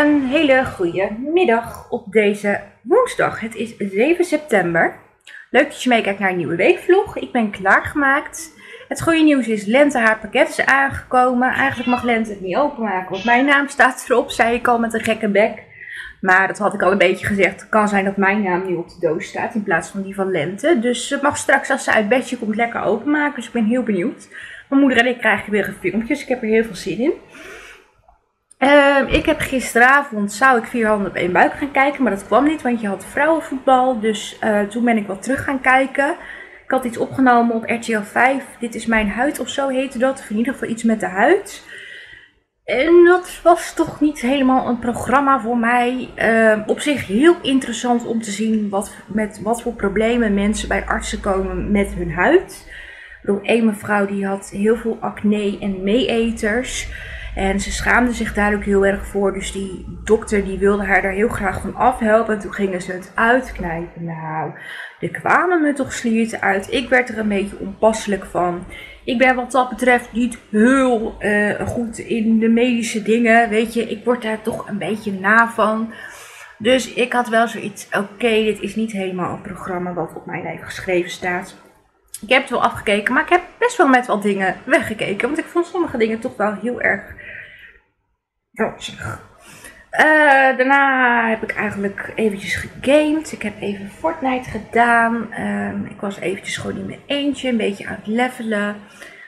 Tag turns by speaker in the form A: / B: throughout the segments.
A: een hele goede middag op deze woensdag. Het is 7 september. Leuk dat je meekijkt naar een nieuwe weekvlog. Ik ben klaargemaakt. Het goede nieuws is, Lente haar pakket is aangekomen. Eigenlijk mag Lente het niet openmaken, want mijn naam staat erop, zei ik al met een gekke bek. Maar dat had ik al een beetje gezegd. Het kan zijn dat mijn naam nu op de doos staat in plaats van die van Lente. Dus ze mag straks als ze uit bedje komt lekker openmaken. Dus ik ben heel benieuwd. Mijn moeder en ik krijgen weer filmpjes. Ik heb er heel veel zin in. Ehm, ik heb gisteravond, zou ik vier handen op één buik gaan kijken, maar dat kwam niet, want je had vrouwenvoetbal. Dus uh, toen ben ik wat terug gaan kijken. Ik had iets opgenomen op RTL 5. Dit is mijn huid of zo heette dat. In ieder geval iets met de huid. En dat was toch niet helemaal een programma voor mij. Uh, op zich heel interessant om te zien wat, met wat voor problemen mensen bij artsen komen met hun huid. Ik één mevrouw die had heel veel acne en meeeters. En ze schaamde zich daar ook heel erg voor. Dus die dokter die wilde haar daar heel graag van afhelpen. En toen gingen ze het uitknijpen. Nou, er kwamen me toch slierten uit. Ik werd er een beetje onpasselijk van. Ik ben wat dat betreft niet heel uh, goed in de medische dingen. Weet je, ik word daar toch een beetje na van. Dus ik had wel zoiets, oké, dit is niet helemaal een programma wat op mijn leven geschreven staat. Ik heb het wel afgekeken, maar ik heb best wel met wat dingen weggekeken. Want ik vond sommige dingen toch wel heel erg Uh, daarna heb ik eigenlijk eventjes gegamed. Ik heb even Fortnite gedaan. Um, ik was eventjes gewoon in mijn eentje, een beetje aan het levelen.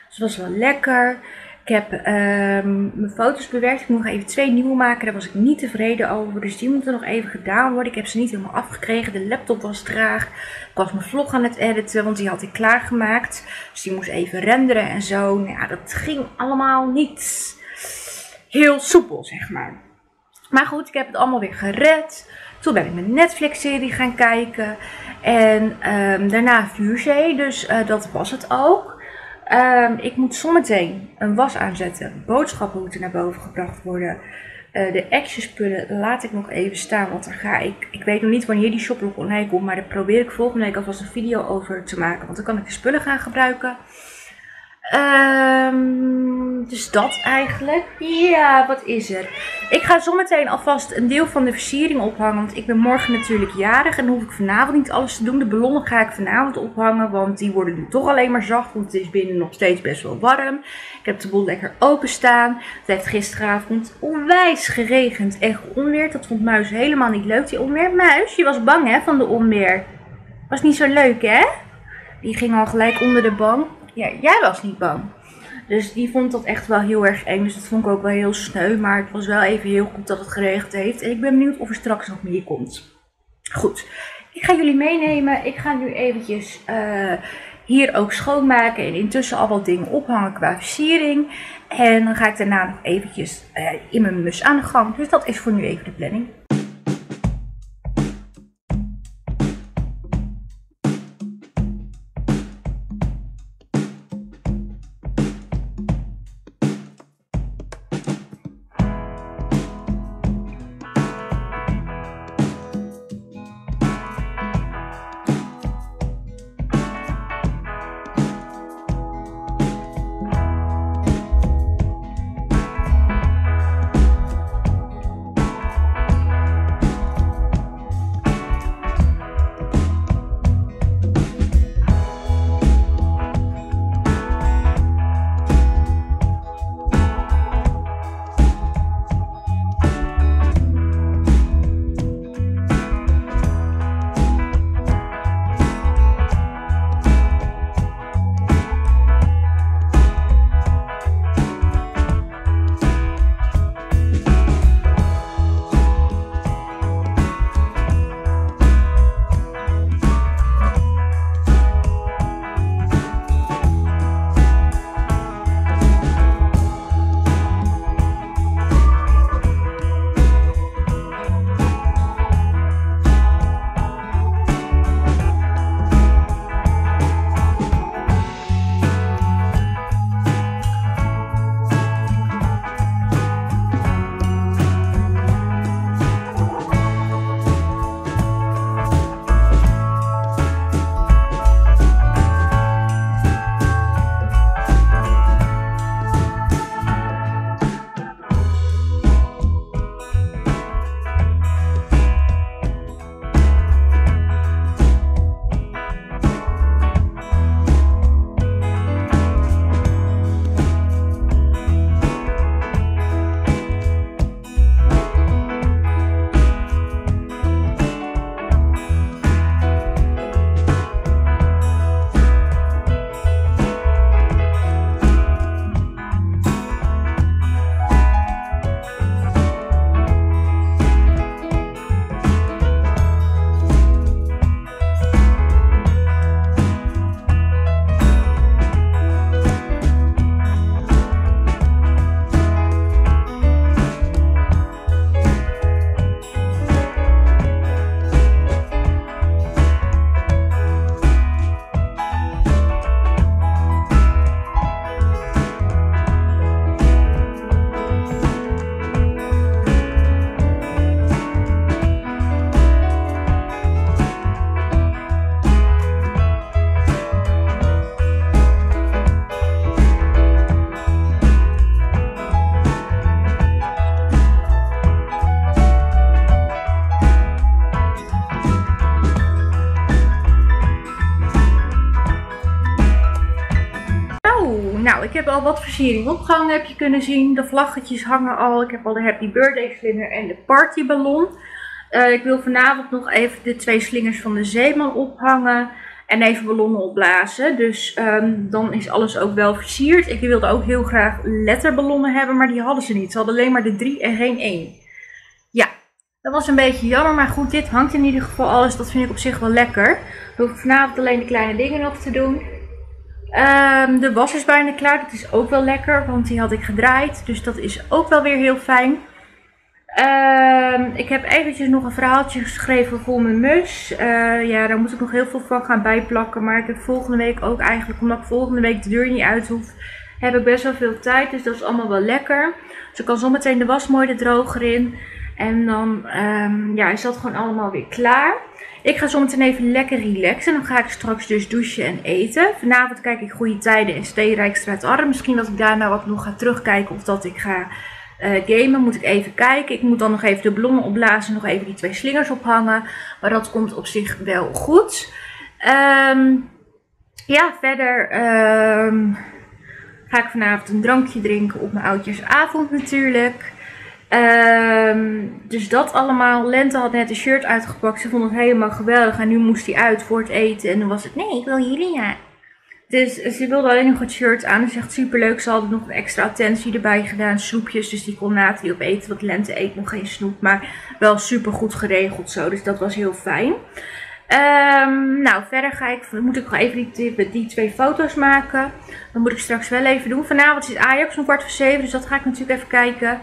A: Dus dat was wel lekker. Ik heb um, mijn foto's bewerkt. Ik moet nog even twee nieuwe maken. Daar was ik niet tevreden over. Dus die moeten nog even gedaan worden. Ik heb ze niet helemaal afgekregen. De laptop was traag. Ik was mijn vlog aan het editen, want die had ik klaargemaakt. Dus die moest even renderen en zo. Nou ja, dat ging allemaal niet heel soepel, zeg maar. Maar goed, ik heb het allemaal weer gered. Toen ben ik mijn Netflix-serie gaan kijken. En um, daarna Vuurzee, dus uh, dat was het ook. Um, ik moet zometeen een was aanzetten. Boodschappen moeten naar boven gebracht worden. Uh, de actionspullen laat ik nog even staan, want daar ga ik. Ik weet nog niet wanneer die shoplog online komt, maar daar probeer ik volgende week alvast een video over te maken. Want dan kan ik de spullen gaan gebruiken. Um, dus dat eigenlijk. Ja, wat is er? Ik ga zometeen alvast een deel van de versiering ophangen. Want ik ben morgen natuurlijk jarig. En dan hoef ik vanavond niet alles te doen. De ballonnen ga ik vanavond ophangen. Want die worden nu toch alleen maar zacht. Want het is binnen nog steeds best wel warm. Ik heb de boel lekker openstaan. Het heeft gisteravond onwijs geregend en onweer. Dat vond Muis helemaal niet leuk, die onweer. Muis, je was bang hè, van de onweer. Was niet zo leuk hè? Die ging al gelijk onder de bank ja, jij was niet bang. Dus die vond dat echt wel heel erg eng. Dus dat vond ik ook wel heel sneu. Maar het was wel even heel goed dat het geregeld heeft. En ik ben benieuwd of er straks nog meer komt. Goed, ik ga jullie meenemen. Ik ga nu eventjes uh, hier ook schoonmaken. En intussen al wat dingen ophangen qua versiering. En dan ga ik daarna nog eventjes uh, in mijn mus aan de gang. Dus dat is voor nu even de planning. Wat versiering opgehangen, heb je kunnen zien. De vlaggetjes hangen al. Ik heb al de Happy Birthday slinger en de partyballon. Uh, ik wil vanavond nog even de twee slingers van de zeeman ophangen. En even ballonnen opblazen. Dus um, dan is alles ook wel versierd. Ik wilde ook heel graag letterballonnen hebben, maar die hadden ze niet. Ze hadden alleen maar de 3 en geen 1. Ja, dat was een beetje jammer. Maar goed, dit hangt in ieder geval alles. Dat vind ik op zich wel lekker. Dan hoef vanavond alleen de kleine dingen nog te doen. Um, de was is bijna klaar. Dat is ook wel lekker, want die had ik gedraaid. Dus dat is ook wel weer heel fijn. Uh, ik heb eventjes nog een verhaaltje geschreven voor mijn mus. Uh, ja, daar moet ik nog heel veel van gaan bijplakken. Maar ik heb volgende week ook eigenlijk, omdat ik volgende week de deur niet uit hoef, heb ik best wel veel tijd. Dus dat is allemaal wel lekker. Dus ik kan zometeen de was mooi de droger in. En dan um, ja, is dat gewoon allemaal weer klaar. Ik ga zometeen even lekker relaxen. Dan ga ik straks dus douchen en eten. Vanavond kijk ik Goede Tijden in Steenrijkstraat Arm. Misschien dat ik daarna wat nog ga terugkijken of dat ik ga uh, gamen. Moet ik even kijken. Ik moet dan nog even de bloemen opblazen. Nog even die twee slingers ophangen. Maar dat komt op zich wel goed. Um, ja, verder um, ga ik vanavond een drankje drinken op mijn oudjesavond natuurlijk. Um, dus dat allemaal. Lente had net een shirt uitgepakt. Ze vond het helemaal geweldig. En nu moest hij uit voor het eten. En dan was het, nee, ik wil jullie ja. Dus ze wilde alleen nog het shirt aan. Ze zegt super leuk. Ze hadden nog extra attentie erbij gedaan. Snoepjes. Dus die kon Nathalie op eten. Want Lente eet nog geen snoep. Maar wel super goed geregeld zo. Dus dat was heel fijn. Um, nou, verder ga ik, moet ik nog even die, die, twee foto's maken. Dat moet ik straks wel even doen. Vanavond is Ajax om kwart voor zeven. Dus dat ga ik natuurlijk even kijken.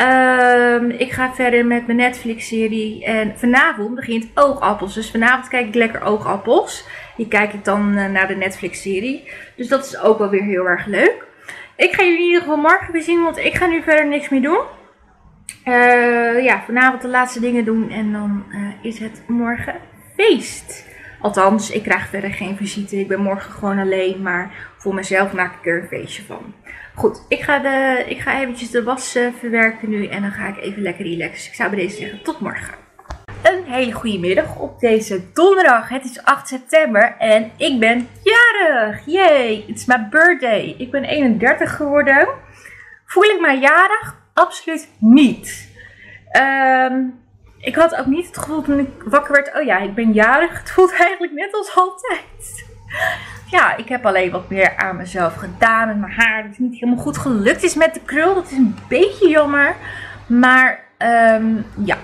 A: Um, ik ga verder met mijn Netflix-serie. En vanavond begint Oogappels. Dus vanavond kijk ik lekker Oogappels. Die kijk ik dan uh, naar de Netflix-serie. Dus dat is ook wel weer heel erg leuk. Ik ga jullie in ieder geval morgen weer zien, want ik ga nu verder niks meer doen. Uh, ja, vanavond de laatste dingen doen en dan uh, is het morgen feest. Althans, ik krijg verder geen visite. Ik ben morgen gewoon alleen, maar voor mezelf maak ik er een feestje van. Goed, ik ga, de, ik ga eventjes de was uh, verwerken nu en dan ga ik even lekker relaxen. Ik zou bij deze zeggen, tot morgen. Een hele goede middag op deze donderdag. Het is 8 september en ik ben jarig. Yay, it's my birthday. Ik ben 31 geworden. Voel ik mij jarig? Absoluut niet. Um, ik had ook niet het gevoel toen ik wakker werd, oh ja, ik ben jarig. Het voelt eigenlijk net als altijd. Ja, ik heb alleen wat meer aan mezelf gedaan met mijn haar. Is niet helemaal goed gelukt is met de krul. Dat is een beetje jammer. Maar um, ja,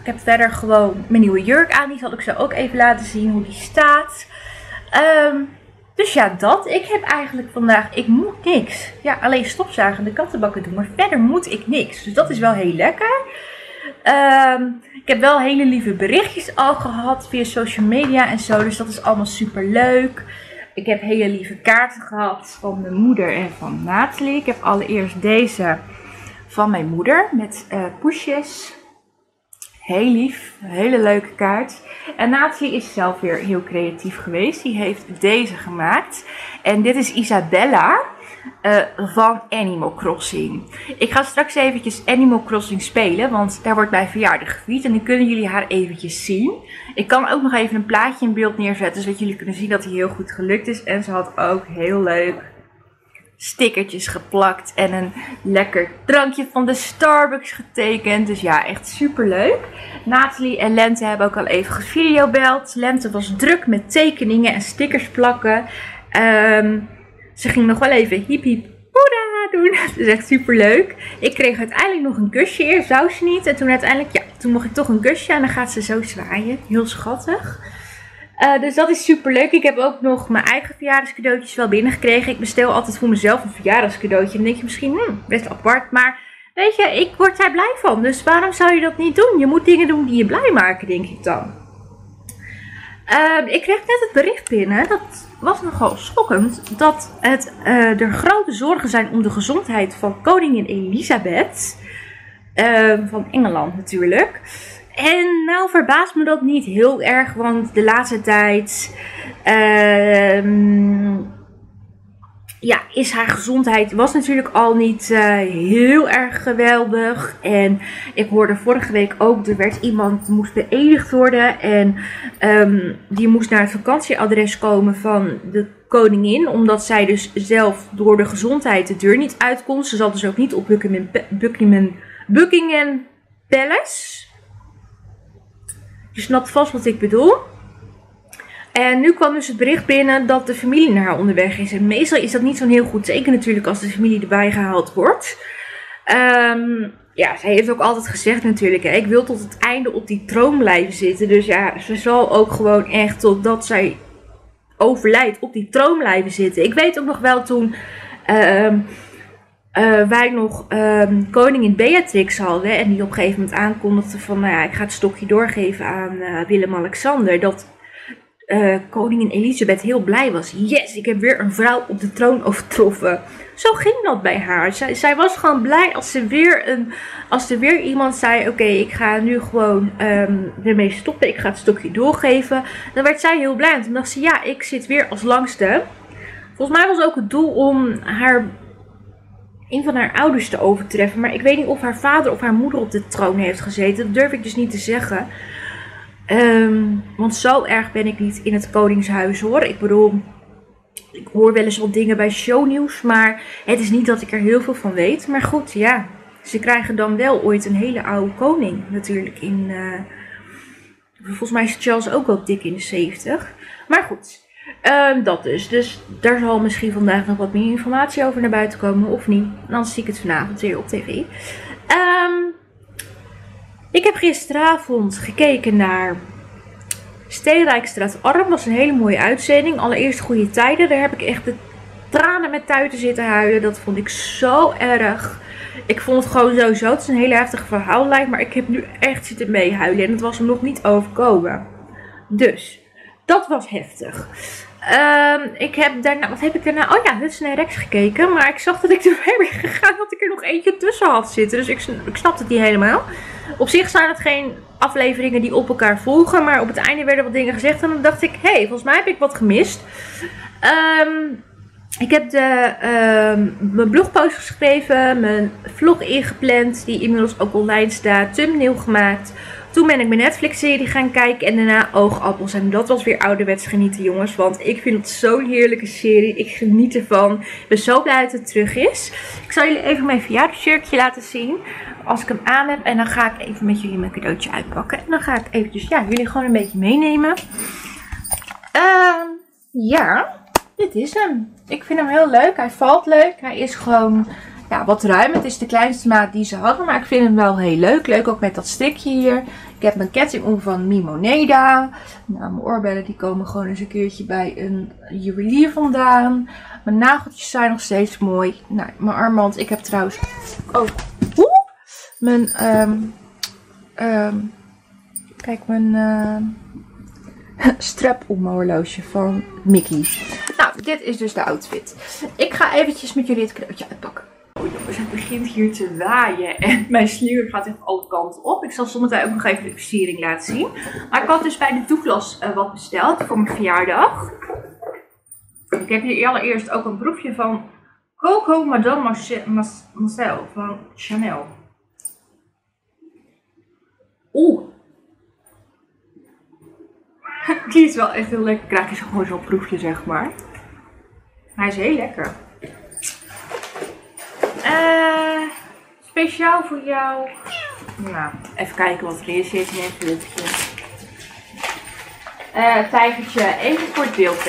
A: ik heb verder gewoon mijn nieuwe jurk aan. Die zal ik zo ook even laten zien hoe die staat. Um, dus ja, dat. Ik heb eigenlijk vandaag, ik moet niks. Ja, alleen stofzuigen en de kattenbakken doen. Maar verder moet ik niks. Dus dat is wel heel lekker. Um, ik heb wel hele lieve berichtjes al gehad via social media en zo. Dus dat is allemaal super leuk. Ik heb hele lieve kaarten gehad van mijn moeder en van Nathalie. Ik heb allereerst deze van mijn moeder met uh, poesjes. Heel lief, hele leuke kaart. En Nathalie is zelf weer heel creatief geweest. Die heeft deze gemaakt. En dit is Isabella uh, van Animal Crossing. Ik ga straks eventjes Animal Crossing spelen, want daar wordt mijn verjaardag gevierd. En dan kunnen jullie haar eventjes zien. Ik kan ook nog even een plaatje in beeld neerzetten, zodat jullie kunnen zien dat hij heel goed gelukt is. En ze had ook heel leuk stickertjes geplakt en een lekker drankje van de Starbucks getekend. Dus ja, echt super leuk. Nathalie en Lente hebben ook al even gevideobeld. Lente was druk met tekeningen en stickers plakken. Um, ze ging nog wel even hiep hiep hoera doen. Dat is echt super leuk. Ik kreeg uiteindelijk nog een kusje. Eerst zou ze niet. En toen uiteindelijk, ja, toen mocht ik toch een kusje. En dan gaat ze zo zwaaien. Heel schattig. Uh, dus dat is super leuk. Ik heb ook nog mijn eigen verjaardagscadeautjes wel binnengekregen. Ik bestel altijd voor mezelf een verjaardagscadeautje. Dan denk je misschien, hmm, best apart. Maar weet je, ik word daar blij van. Dus waarom zou je dat niet doen? Je moet dingen doen die je blij maken, denk ik dan. Uh, ik kreeg net het bericht binnen, dat was nogal schokkend, dat het, uh, er grote zorgen zijn om de gezondheid van koningin Elisabeth. Uh, van Engeland natuurlijk. En nou verbaast me dat niet heel erg, want de laatste tijd ehm, ja, is haar gezondheid was natuurlijk al niet uh, heel erg geweldig. En ik hoorde vorige week ook, er werd iemand moest beëdigd worden. En um, die moest naar het vakantieadres komen van de koningin. Omdat zij dus zelf door de gezondheid de deur niet uit kon. Ze zat dus ook niet op Buckingham, Buckingham, Buckingham Palace. Je snapt vast wat ik bedoel. En nu kwam dus het bericht binnen dat de familie naar haar onderweg is. En meestal is dat niet zo'n heel goed teken natuurlijk als de familie erbij gehaald wordt. Um, ja, zij heeft ook altijd gezegd natuurlijk, hè, ik wil tot het einde op die troon blijven zitten. Dus ja, ze zal ook gewoon echt totdat zij overlijdt op die troon blijven zitten. Ik weet ook nog wel toen uh, uh, wij nog um, koningin Beatrix hadden en die op een gegeven moment aankondigde van, nou ja, ik ga het stokje doorgeven aan uh, Willem-Alexander. Dat uh, koningin Elisabeth heel blij was. Yes, ik heb weer een vrouw op de troon overtroffen. Zo ging dat bij haar. Zij, zij was gewoon blij als, ze weer een, als er weer iemand zei: Oké, ik ga nu gewoon um, ermee stoppen. Ik ga het stokje doorgeven. Dan werd zij heel blij. En toen dacht ze: Ja, ik zit weer als langste. Volgens mij was ook het doel om haar. Een van haar ouders te overtreffen. Maar ik weet niet of haar vader of haar moeder op de troon heeft gezeten. Dat durf ik dus niet te zeggen. Um, want zo erg ben ik niet in het Koningshuis hoor. Ik bedoel, ik hoor wel eens wat dingen bij shownieuws. Maar het is niet dat ik er heel veel van weet. Maar goed, ja. Ze krijgen dan wel ooit een hele oude koning natuurlijk in... Uh, volgens mij is Charles ook wel dik in de 70. Maar goed, um, dat dus. Dus daar zal misschien vandaag nog wat meer informatie over naar buiten komen of niet. Dan zie ik het vanavond weer op tv. Um, ik heb gisteravond gekeken naar Steenrijkstraat Arm. Dat was een hele mooie uitzending. Allereerst goede tijden. Daar heb ik echt de tranen met tuiten zitten huilen. Dat vond ik zo erg. Ik vond het gewoon sowieso. Het is een hele heftige verhaallijn. Maar ik heb nu echt zitten meehuilen. En het was hem nog niet overkomen. Dus, dat was heftig. Um, ik heb daarna, wat heb ik daarna? Oh ja, Hudson Rex gekeken. Maar ik zag dat ik er weer gegaan dat ik er nog eentje tussen had zitten. Dus ik, ik snapte het niet helemaal. Op zich zijn het geen afleveringen die op elkaar volgen. Maar op het einde werden wat dingen gezegd. En dan dacht ik, hé, hey, volgens mij heb ik wat gemist. Um, ik heb de, um, mijn blogpost geschreven. Mijn vlog ingepland. Die inmiddels ook online staat. Thumbnail gemaakt. Toen ben ik mijn Netflix-serie gaan kijken en daarna Oogappels. En dat was weer ouderwets genieten, jongens. Want ik vind het zo'n heerlijke serie. Ik geniet ervan. Ik ben zo blij dat het terug is. Ik zal jullie even mijn verjaardagshirtje laten zien. Als ik hem aan heb. En dan ga ik even met jullie mijn cadeautje uitpakken. En dan ga ik eventjes ja, jullie gewoon een beetje meenemen. Uh, ja, dit is hem. Ik vind hem heel leuk. Hij valt leuk. Hij is gewoon ja, wat ruim. Het is de kleinste maat die ze hadden. Maar ik vind hem wel heel leuk. Leuk ook met dat stikje hier. Ik heb mijn ketting om van Mimoneda. Nou, mijn oorbellen die komen gewoon eens een keertje bij een juwelier vandaan. Mijn nageltjes zijn nog steeds mooi. Nou, mijn armband. Ik heb trouwens ook oh, mijn... Um, um, kijk, mijn... Uh, strap om horloge van Mickey. Nou, dit is dus de outfit. Ik ga eventjes met jullie het cadeautje uitpakken. Het begint hier te waaien en mijn sluier gaat even alle kanten op. Ik zal zometeen ook nog even de versiering laten zien. Maar ik had dus bij de Douglas uh, wat besteld voor mijn verjaardag. Ik heb hier allereerst ook een broekje van Coco Madame Marcel van Chanel. Oeh. Die is wel echt heel lekker. Krijg je gewoon zo'n proefje, zeg maar. Hij is heel lekker. Uh, speciaal voor jou. Nou, even kijken wat erin zit. Even een uh, Tijgertje, even voor het beeld.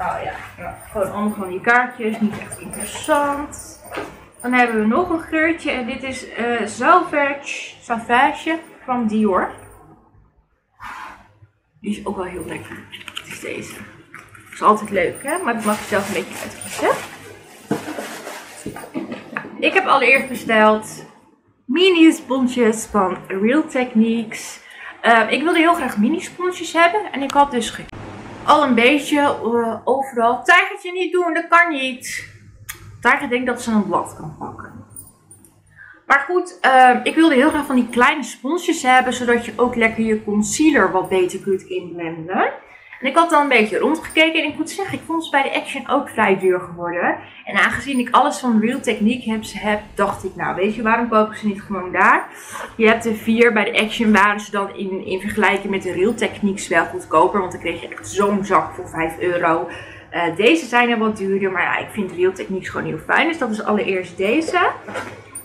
A: Oh ja, nou, gewoon allemaal van die kaartjes. Niet echt interessant. Dan hebben we nog een geurtje. En dit is uh, Salvage, Savage van Dior. Die is ook wel heel lekker. Het is deze. Dat is altijd leuk, hè? Maar dat mag je zelf een beetje uitkiezen. Ik heb allereerst besteld mini sponsjes van Real Techniques. Uh, ik wilde heel graag mini sponsjes hebben. En ik had dus al een beetje uh, overal. Tijgertje niet doen, dat kan niet. Tijger denkt dat ze een blad kan pakken. Maar goed, uh, ik wilde heel graag van die kleine sponsjes hebben, zodat je ook lekker je concealer wat beter kunt inblenden. En ik had dan een beetje rondgekeken en ik moet zeggen, ik vond ze bij de Action ook vrij duur geworden. En aangezien ik alles van Real Technique heb, dacht ik, nou weet je, waarom kopen ze niet gewoon daar? Je hebt er vier, bij de Action waren ze dan in, in vergelijking met de Real Techniques wel goedkoper. Want dan kreeg je echt zo'n zak voor 5 euro. Uh, deze zijn er wat duurder, maar ja, ik vind Real Techniques gewoon heel fijn. Dus dat is allereerst deze.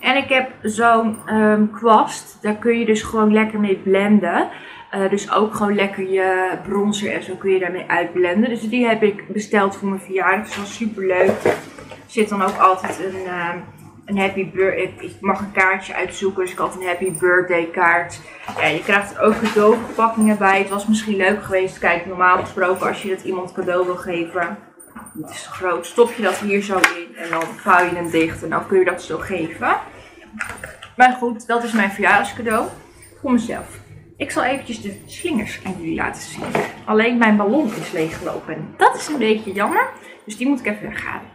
A: En ik heb zo'n um, kwast, daar kun je dus gewoon lekker mee blenden. Uh, dus ook gewoon lekker je bronzer en zo kun je daarmee uitblenden. Dus die heb ik besteld voor mijn verjaardag. Dat is wel super leuk. Er zit dan ook altijd een, uh, een happy birthday. Ik mag een kaartje uitzoeken, dus ik had een happy birthday kaart. Ja, je krijgt ook cadeauverpakkingen bij. Het was misschien leuk geweest. Kijk, normaal gesproken als je dat iemand cadeau wil geven. Het is groot. Stop je dat hier zo in en dan vouw je hem dicht en dan kun je dat zo geven. Maar goed, dat is mijn verjaardagscadeau voor mezelf. Ik zal eventjes de slingers aan jullie laten zien. Alleen mijn ballon is leeggelopen. Dat is een beetje jammer. Dus die moet ik even weghalen.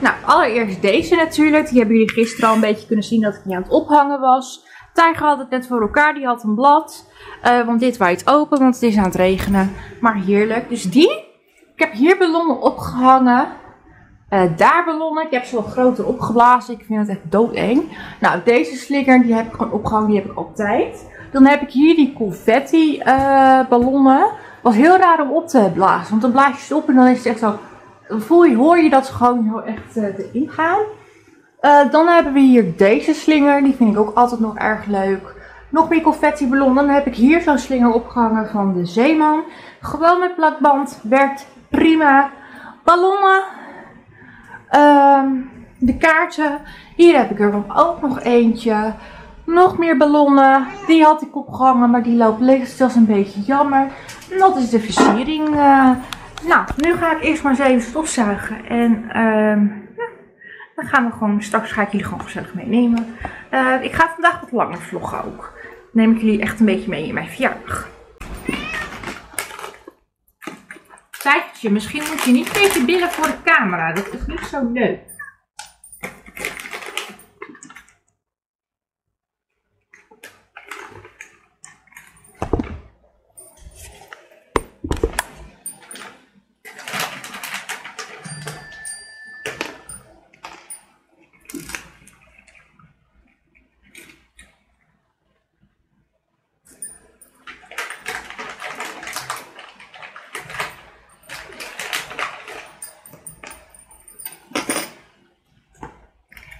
A: Nou, allereerst deze natuurlijk. Die hebben jullie gisteren al een beetje kunnen zien dat ik niet aan het ophangen was. Tijger had het net voor elkaar. Die had een blad. Uh, want dit waait open, want het is aan het regenen. Maar heerlijk. Dus die. Ik heb hier ballonnen opgehangen. Uh, daar ballonnen. Ik heb ze wat groter opgeblazen. Ik vind het echt doodeng. Nou, deze slinger die heb ik gewoon opgehangen. Die heb ik altijd. Dan heb ik hier die confetti uh, ballonnen. Was heel raar om op te blazen. Want dan blaas je ze op en dan is het echt zo. Voel je, hoor je dat ze gewoon heel echt uh, erin gaan. Dan hebben we hier deze slinger. Die vind ik ook altijd nog erg leuk. Nog meer confetti ballonnen. Dan heb ik hier zo'n slinger opgehangen van de Zeeman. Gewoon met plakband. Werkt prima. Ballonnen. Uh, de kaarten. Hier heb ik er ook nog eentje. Nog meer ballonnen. Die had ik opgehangen, maar die loopt leeg. Dus dat is een beetje jammer. Dat is de versiering. Uh, nou, nu ga ik eerst maar eens even stofzuigen. En ja, dan gaan we gewoon, straks ga ik jullie gewoon gezellig meenemen. Uh, ik ga vandaag wat langer vloggen ook. Neem ik jullie echt een beetje mee in mijn verjaardag. Misschien moet je niet een beetje billen voor de camera. Dat is niet zo leuk.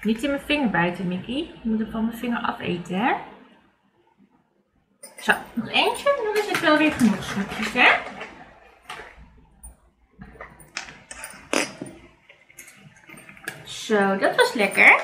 A: Niet in mijn vinger bijten, Mickey. Je moet hem van mijn vinger afeten, hè? Zo, nog eentje. Dan is het wel weer genoeg stukjes, hè? Zo, dat was lekker.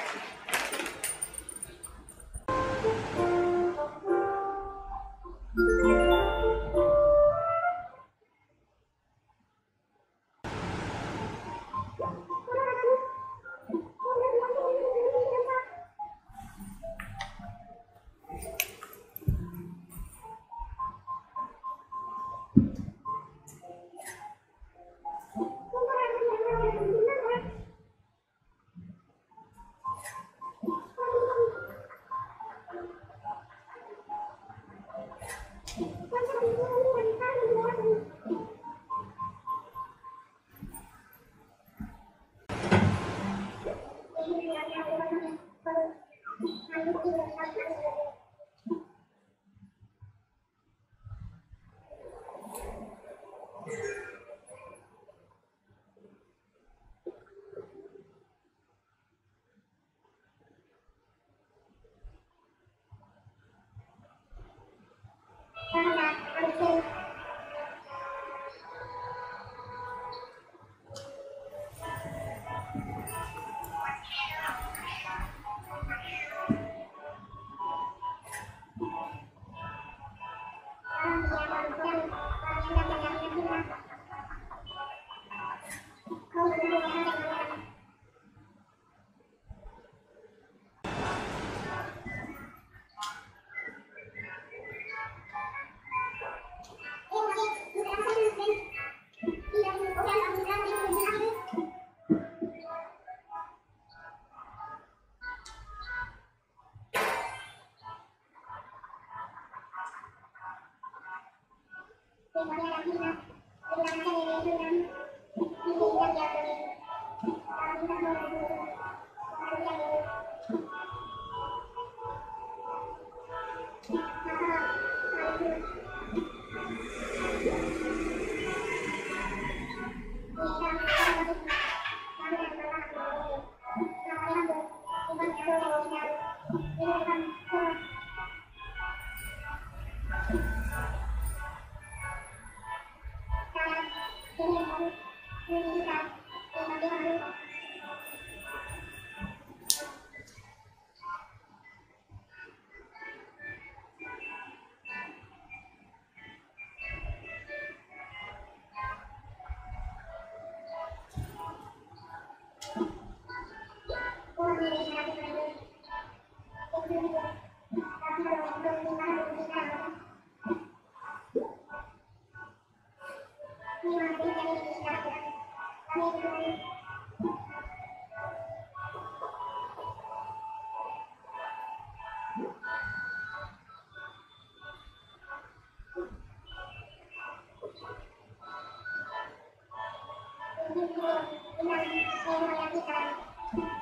A: Nou,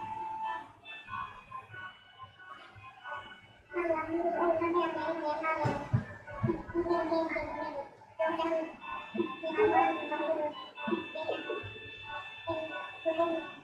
A: het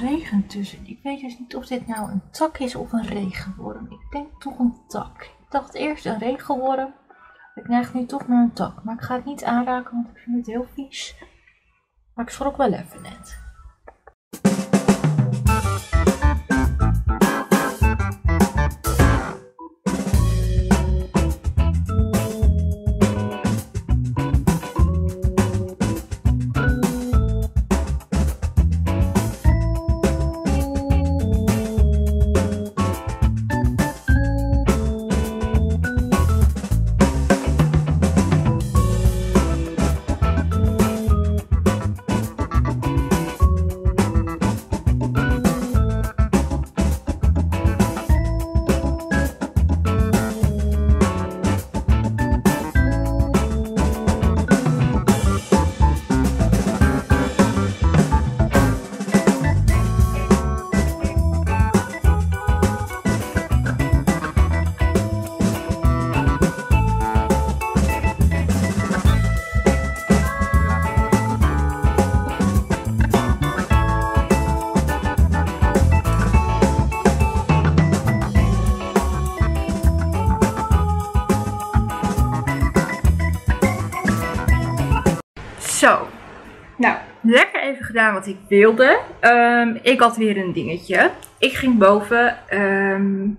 A: regent dus. Ik weet dus niet of dit nou een tak is of een regenworm. Ik denk toch een tak. Ik dacht eerst een regenworm. Ik neig nu toch naar een tak. Maar ik ga het niet aanraken, want ik vind het heel vies. Maar ik schrok wel even net. Gedaan wat ik wilde. Ehm, ik had weer een dingetje. Ik ging boven ehm,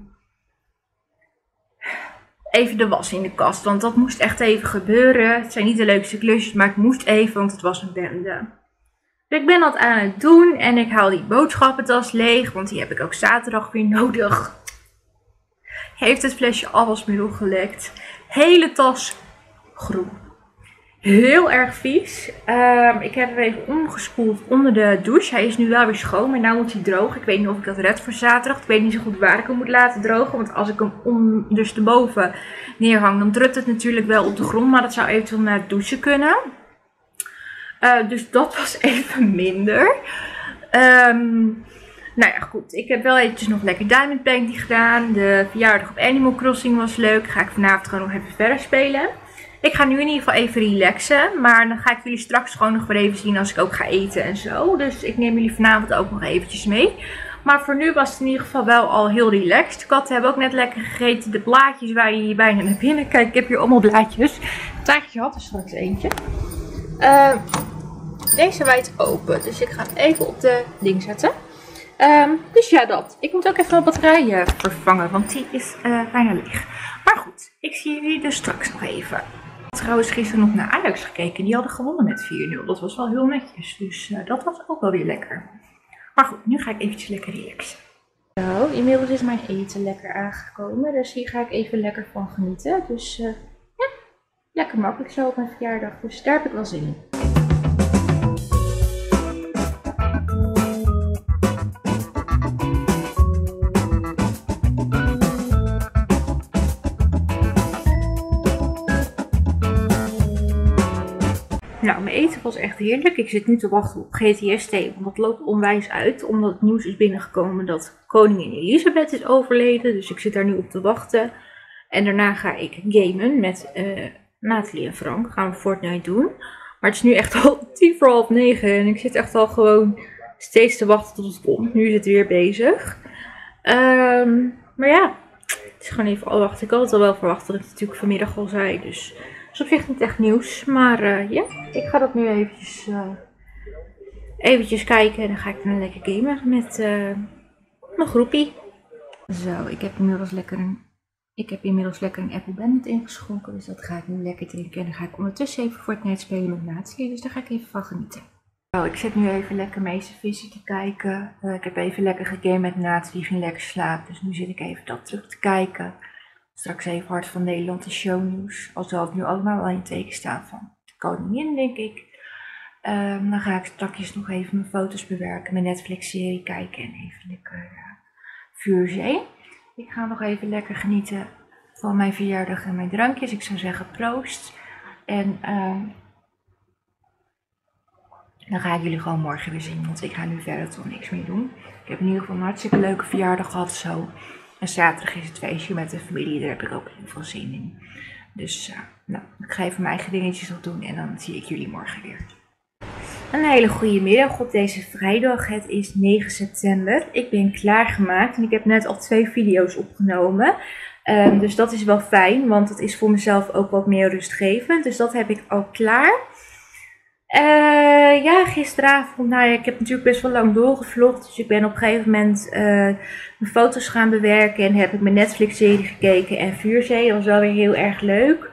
A: even de was in de kast, want dat moest echt even gebeuren. Het zijn niet de leukste klusjes, maar ik moest even, want het was een bende. Dus ik ben dat aan het doen en ik haal die boodschappentas leeg, want die heb ik ook zaterdag weer nodig. Heeft het flesje afwasmiddel gelekt. Hele tas groen. Heel erg vies. Ehm, ik heb hem even omgespoeld onder de douche. Hij is nu wel weer schoon, maar nu moet hij drogen. Ik weet niet of ik dat red voor zaterdag. Ik weet niet zo goed waar ik hem moet laten drogen. Want als ik hem ondersteboven neerhang, dan drukt het natuurlijk wel op de grond. Maar dat zou eventueel naar het douchen kunnen. Uh, dus dat was even minder. Um, nou ja, goed. Ik heb wel eventjes nog lekker Diamond Painting gedaan. De verjaardag op Animal Crossing was leuk. Ga ik vanavond gewoon nog even verder spelen. Ik ga nu in ieder geval even relaxen. Maar dan ga ik jullie straks gewoon nog weer even zien als ik ook ga eten en zo. Dus ik neem jullie vanavond ook nog eventjes mee. Maar voor nu was het in ieder geval wel al heel relaxed. De katten hebben ook net lekker gegeten. De blaadjes waar je hier bijna naar binnen. Kijk, ik heb hier allemaal blaadjes. Het tijgertje had er straks eentje. Uh, deze wijd open. Dus ik ga hem even op de ding zetten. Um, dus ja, dat. Ik moet ook even mijn batterij vervangen, want die is uh, bijna leeg. Maar goed, ik zie jullie dus straks nog even. Trouwens gisteren nog naar Ajax gekeken. Die hadden gewonnen met 4-0. Dat was wel heel netjes. Dus uh, dat was ook wel weer lekker. Maar goed, nu ga ik eventjes lekker relaxen. Zo, inmiddels is mijn eten lekker aangekomen. Dus hier ga ik even lekker van genieten. Dus uh, ja, lekker makkelijk zo op mijn verjaardag. Dus daar heb ik wel zin in. Nou, mijn eten was echt heerlijk. Ik zit nu te wachten op GTST, want dat loopt onwijs uit. Omdat het nieuws is binnengekomen dat koningin Elisabeth is overleden. Dus ik zit daar nu op te wachten. En daarna ga ik gamen met uh, Nathalie en Frank. Gaan we Fortnite doen. Maar het is nu echt al tien voor half negen. En ik zit echt al gewoon steeds te wachten tot het komt. Nu is het weer bezig. Um, maar ja, het is gewoon even al wachten. Ik had het al wel verwacht dat ik het natuurlijk vanmiddag al zei. Dus is op zich niet echt nieuws. Maar uh, ja, ik ga dat nu eventjes, uh, eventjes kijken. En dan ga ik dan lekker gamen met uh, mijn groepie. Zo, ik heb inmiddels lekker een, ik heb inmiddels lekker een Apple Bandit ingeschonken. Dus dat ga ik nu lekker drinken. En dan ga ik ondertussen even Fortnite spelen met Natie. Dus daar ga ik even van genieten. Oh, ik zit nu even lekker Meeste Visie te kijken. ik heb even lekker gegamed met Natie. Die ging lekker slapen. Dus nu zit ik even dat terug te kijken. Straks even Hart van Nederland de shownieuws. Al zal het nu allemaal wel in teken staan van de koningin, denk ik. Um, dan ga ik straks nog even mijn foto's bewerken, mijn Netflix-serie kijken en even lekker uh, vuurzee. Ik ga nog even lekker genieten van mijn verjaardag en mijn drankjes. Ik zou zeggen proost. En um, dan ga ik jullie gewoon morgen weer zien, want ik ga nu verder toch niks meer doen. Ik heb in ieder geval een hartstikke leuke verjaardag gehad zo. En zaterdag is het feestje met de familie, daar heb ik ook heel veel zin in. Dus uh, nou, ik ga even mijn eigen dingetjes nog doen en dan zie ik jullie morgen weer. Een hele goede middag op deze vrijdag. Het is 9 september. Ik ben klaargemaakt en ik heb net al twee video's opgenomen. Um, dus dat is wel fijn, want het is voor mezelf ook wat meer rustgevend. Dus dat heb ik al klaar. Uh, ja, gisteravond, nou ja, ik heb natuurlijk best wel lang doorgevlogd. Dus ik ben op een gegeven moment uh, mijn foto's gaan bewerken en heb ik mijn Netflix-serie gekeken en Vuurzee. Dat was wel weer heel erg leuk.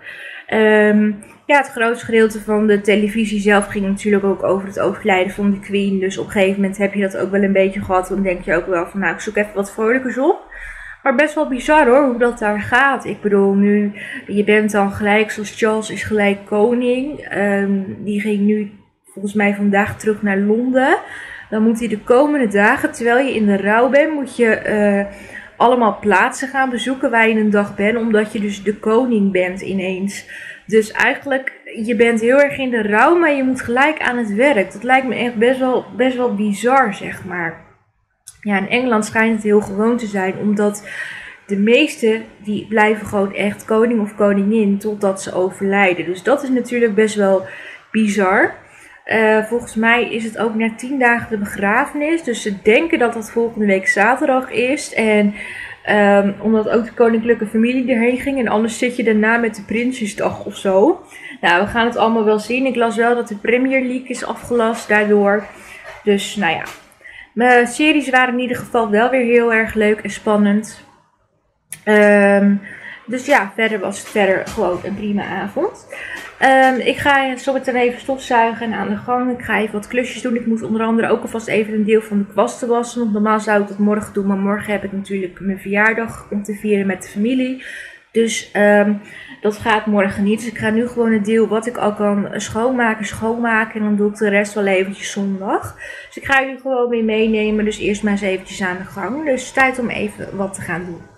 A: Um, ja, het grootste gedeelte van de televisie zelf ging natuurlijk ook over het overlijden van de Queen. Dus op een gegeven moment heb je dat ook wel een beetje gehad. Dan denk je ook wel van, nou, ik zoek even wat vrolijkers op. Maar best wel bizar hoor, hoe dat daar gaat. Ik bedoel, nu, je bent dan gelijk, zoals Charles is gelijk koning. Um, die ging nu volgens mij vandaag terug naar Londen. Dan moet hij de komende dagen, terwijl je in de rouw bent, moet je uh, allemaal plaatsen gaan bezoeken waar je een dag bent. Omdat je dus de koning bent ineens. Dus eigenlijk, je bent heel erg in de rouw, maar je moet gelijk aan het werk. Dat lijkt me echt best wel, best wel bizar, zeg maar. Ja, in Engeland schijnt het heel gewoon te zijn, omdat de meesten die blijven gewoon echt koning of koningin totdat ze overlijden. Dus dat is natuurlijk best wel bizar. Uh, volgens mij is het ook na tien dagen de begrafenis. Dus ze denken dat dat volgende week zaterdag is. En um, omdat ook de koninklijke familie erheen ging. En anders zit je daarna met de Prinsjesdag of zo. Nou, we gaan het allemaal wel zien. Ik las wel dat de Premier League is afgelast daardoor. Dus nou ja, mijn series waren in ieder geval wel weer heel erg leuk en spannend. Ehm, dus ja, verder was het verder gewoon een prima avond. Ehm, ik ga zo meteen even stofzuigen en aan de gang. Ik ga even wat klusjes doen. Ik moet onder andere ook alvast even een deel van de kwasten wassen. Want normaal zou ik dat morgen doen. Maar morgen heb ik natuurlijk mijn verjaardag om te vieren met de familie. Dus ehm, dat gaat morgen niet. Dus ik ga nu gewoon een deel wat ik al kan schoonmaken, schoonmaken. En dan doe ik de rest wel eventjes zondag. Dus ik ga jullie gewoon mee meenemen. Dus eerst maar eens eventjes aan de gang. Dus tijd om even wat te gaan doen.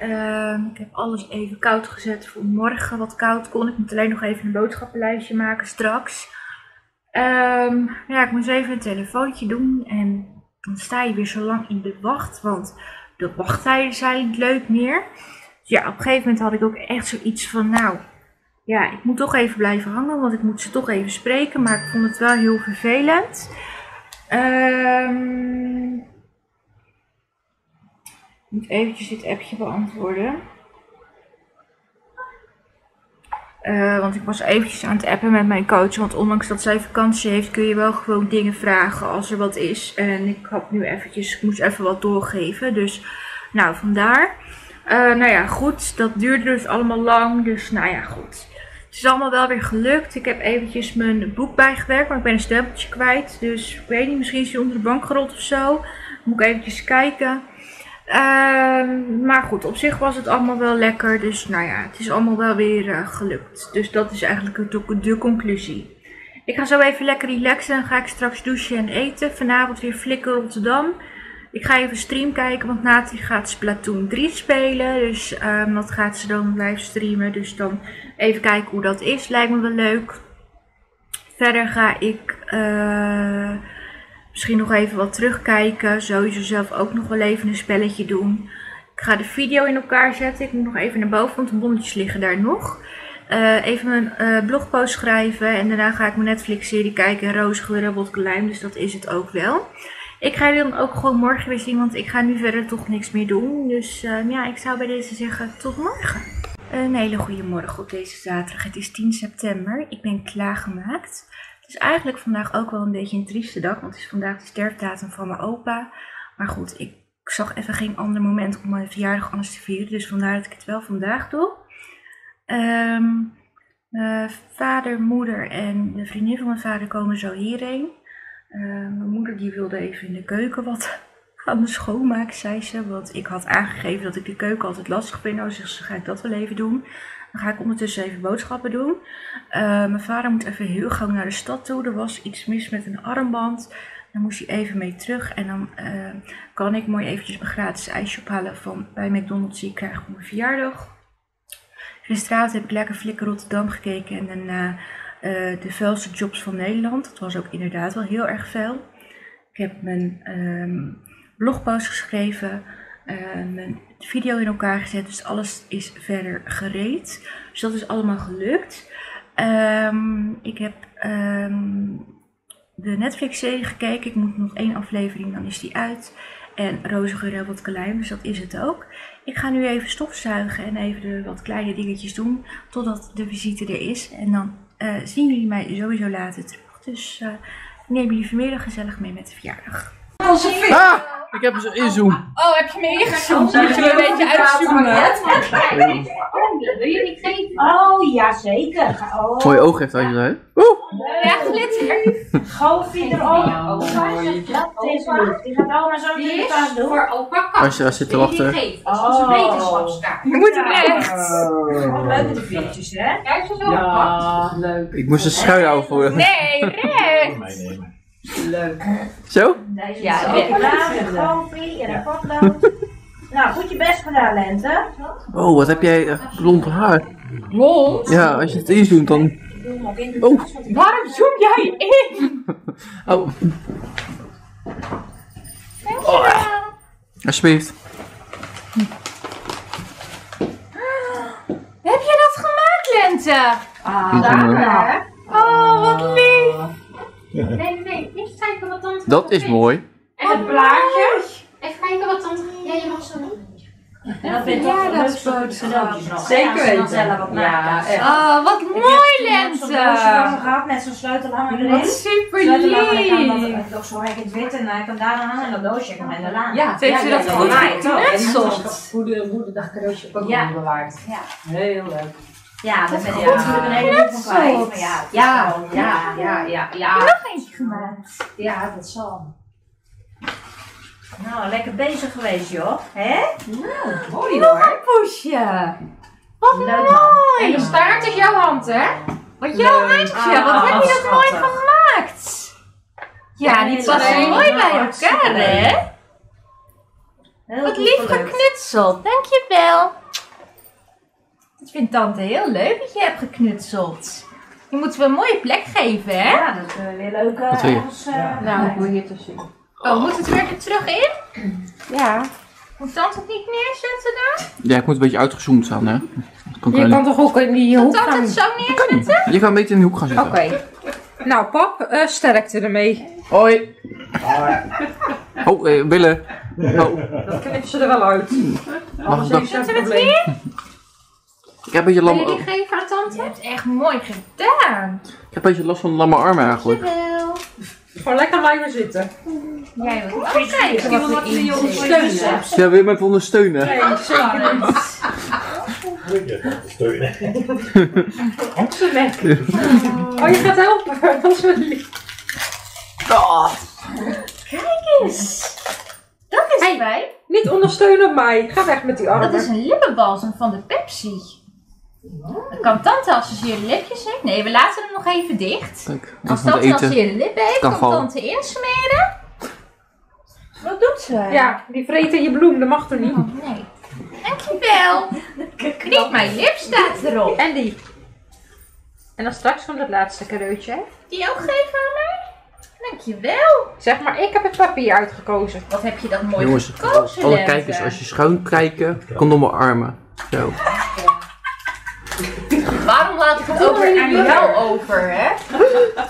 A: Ehm, ik heb alles even koud gezet voor morgen. Wat koud kon. Ik moet alleen nog even een boodschappenlijstje maken straks. Ehm, ja, ik moest even een telefoontje doen. En dan sta je weer zo lang in de wacht. Want de wachttijden zijn niet leuk meer. Dus ja, op een gegeven moment had ik ook echt zoiets van... Nou, ja, ik moet toch even blijven hangen. Want ik moet ze toch even spreken. Maar ik vond het wel heel vervelend. Ehm... Moet eventjes dit appje beantwoorden. Uh, want ik was eventjes aan het appen met mijn coach. Want ondanks dat zij vakantie heeft, kun je wel gewoon dingen vragen als er wat is. En ik had nu eventjes, ik moest even wat doorgeven. Dus, nou, vandaar. Uh, nou ja, goed. Dat duurde dus allemaal lang. Dus, nou ja, goed. Het is allemaal wel weer gelukt. Ik heb eventjes mijn boek bijgewerkt, maar ik ben een stempeltje kwijt. Dus, ik weet niet, misschien is hij onder de bank gerold of zo. Moet ik eventjes kijken. Uh, maar goed, op zich was het allemaal wel lekker. Dus nou ja, het is allemaal wel weer uh, gelukt. Dus dat is eigenlijk de, de, conclusie. Ik ga zo even lekker relaxen. Dan ga ik straks douchen en eten. Vanavond weer Flikker Rotterdam. Ik ga even stream kijken, want Nathalie gaat Splatoon 3 spelen. Dus dat gaat ze dan live streamen. Dus dan even kijken hoe dat is. Lijkt me wel leuk. Verder ga ik... Uh, Misschien nog even wat terugkijken. Sowieso zelf ook nog wel even een spelletje doen. Ik ga de video in elkaar zetten. Ik moet nog even naar boven, want de bonnetjes liggen daar nog. Uh, even mijn uh, blogpost schrijven. En daarna ga ik mijn Netflix-serie kijken. Roos Gerubbeld Lijm. Dus dat is het ook wel. Ik ga jullie dan ook gewoon morgen weer zien. Want ik ga nu verder toch niks meer doen. Dus uh, ja, ik zou bij deze zeggen tot morgen. Een hele goede morgen op deze zaterdag. Het is 10 september. Ik ben klaargemaakt. Het is eigenlijk vandaag ook wel een beetje een trieste dag, want het is vandaag de sterfdatum van mijn opa. Maar goed, ik zag even geen ander moment om mijn verjaardag anders te vieren, dus vandaar dat ik het wel vandaag doe. Um, mijn vader, moeder en de vriendin van mijn vader komen zo hierheen. Uh, mijn moeder die wilde even in de keuken wat aan de zei ze. Want ik had aangegeven dat ik de keuken altijd lastig vind. Nou, dus ga ik dat wel even doen. Ga ik ondertussen even boodschappen doen. Uh, mijn vader moet even heel gauw naar de stad toe. Er was iets mis met een armband. Dan moest hij even mee terug. En dan uh, kan ik mooi eventjes mijn gratis ijsje ophalen van bij McDonald's die ik krijg mijn verjaardag. Gisteravond heb ik lekker Flikker Rotterdam gekeken. En daarna uh, de vuilste jobs van Nederland. Dat was ook inderdaad wel heel erg vuil. Ik heb mijn um, blogpost geschreven. Mijn video in elkaar gezet. Dus alles is verder gereed. Dus dat is allemaal gelukt. Um, ik heb um, de Netflix-serie gekeken. Ik moet nog één aflevering, dan is die uit. En Rozige Rebelt Kaleim, dus dat is het ook. Ik ga nu even stofzuigen en even de wat kleine dingetjes doen. Totdat de visite er is. En dan uh, zien jullie mij sowieso later terug. Dus uh, neem jullie vanmiddag gezellig mee met de verjaardag.
B: Ah, ik heb ze inzoom.
A: Oh, heb je me ingezoomd? Moet je een beetje uitzoomen? wil je niet geven.
C: Oh, ja zeker. Ga- Oh,
D: Mooie oog heeft hij, hè? Oeh!
A: Ja, glitter.
C: Erop. Dat is lief. Die gaat allemaal zo in de tas doen.
A: voor alpaca.
D: Als je daar zit te
A: je
D: wachten.
A: Dat is onze
C: Oh.
A: wetenschapskaart.
B: Je moet er echt.
C: Wat leuke de vingertjes, hè?
A: Kijk, ze zo gepakt.
B: Ja, leuk.
D: Ik moest een schuil houden voor je.
A: Nee, recht.
B: Leuk.
D: Zo?
A: Ja.
C: Met goofie en een potlood. Nou, goed je best gedaan, Lente.
D: Oh, wat heb jij eh, blond haar.
B: Blond?
D: Ja, als je het doet, dan... Oh.
B: Waarom zoom jij in?
D: Oh, alsjeblieft.
A: Heb je dat gemaakt, Lente?
C: Ah, daar, hè?
A: Oh, wat lief. Nee, nee, nee. Eerst kijken wat tante
D: Dat is mooi.
A: En het blaadje. Even kijken wat tante... Ja, je mag zo nog.
C: En dat vind ik toch de leukste cadeautjes nog.
B: Zeker
C: dan
B: weten.
C: zelf wat
B: Ja,
C: maken.
A: Oh, wat
C: Ik
A: mooi,
C: heb van
A: Lente.
C: me gehad met zo'n sleutelhanger erin.
A: Wat super
C: dan dat
A: lief.
C: ik toch zo hek in het wit en hij kan daar dan hangen en dat doosje kan in de laan.
B: Ja,
A: Heeft ze
B: ja,
A: dat
B: ja,
A: goed
B: ja, ja,
A: geknutseld?
B: En dat Goede, goede dag cadeautje heb ik ook
C: Ja.
B: bewaard.
C: Ja.
B: Heel leuk.
C: Ja, dat ben
A: goed
C: ik van kwijt.
A: geknutseld.
C: Maar ja, is
B: Ja,
C: gewoon-
B: ja, ja, ja, ja.
A: Nog eentje gemaakt.
B: Ja, dat zal.
C: Nou, lekker bezig geweest joh. Hè?
B: Mooi
A: Nog
B: hoor.
A: een poesje. Wat
C: Leuk, man.
A: mooi. En de staart is jouw hand, hè? Wat jouw handje.
C: Ah,
A: Wat heb je dat mooi gemaakt. Ja, die passen mooi
C: nou,
A: bij elkaar, hè?
C: Heel
A: Wat lief geknutseld. Dankjewel. Dat vindt tante heel leuk dat je hebt geknutseld. Die moeten we een mooie plek geven, hè?
C: Ja, dat is eh, weer leuk. eh,
D: Wat wil je?
C: als, eh,
B: Nou, ik wil hier te zien.
A: Oh, moet het weer er terug in?
B: Ja.
A: Moet tante het niet neerzetten dan?
D: Ja, ik moet een beetje uitgezoomd staan, hè. Kan
B: Je
D: ik
B: kan toch ook in die
A: Kan
B: hoek
A: tante
B: gaan...
A: het zo neerzetten?
D: Je kan een beetje in de hoek gaan zitten.
B: Oké. Nou, pap, eh, sterkte ermee.
D: Hoi. Oh, eh, Wille. Oh,
B: Dat knipt ze er wel uit.
D: mag ik dat?
A: Zetten we het weer?
D: Ik heb een beetje, lam,
A: Wil je die
D: ik
A: geven aan tante? Je hebt echt mooi gedaan.
D: heb een beetje last van lamme armen eigenlijk.
A: Jawel.
B: Gewoon lekker blijven zitten.
A: Jij wil ook kijken wat erin zit.
B: Steunen.
D: Ja, wil je mij ondersteunen?
B: Nee, zeker niet.
E: Je het steunen.
B: Op zijn. Oh, je gaat helpen. Dat is wel lief.
A: eens. Dat is
B: Hey.
A: fijn.
B: Niet ondersteunen op mij. Ga weg met die
A: Dat is
B: armen.
A: een lippenbalsem van de Pepsi. Dan kan tante als ze zere lipjes heeft. Nee, we laten hem nog even dicht.
D: Kijk,
A: Als tante
D: te
A: als
D: eten.
A: zere lippen heeft,
D: Kan
A: tante insmeren. Wat doet ze?
B: Ja, die vreten je bloem. Dat mag toch niet?
A: Oh, nee. Dankjewel. Niet mijn lip staat erop.
B: En die. En dan straks komt het laatste cadeautje.
A: Die ook geven aan mij? Dankjewel.
B: Zeg maar, ik heb het papier uitgekozen.
A: Wat heb je dat mooi
D: Jongens,
A: gekozen,
D: alle
A: Lente.
D: kijkers, als je schuin kijken, kom door mijn armen. Zo.
A: Waarom laat ik het ook weer aan jou over, hè?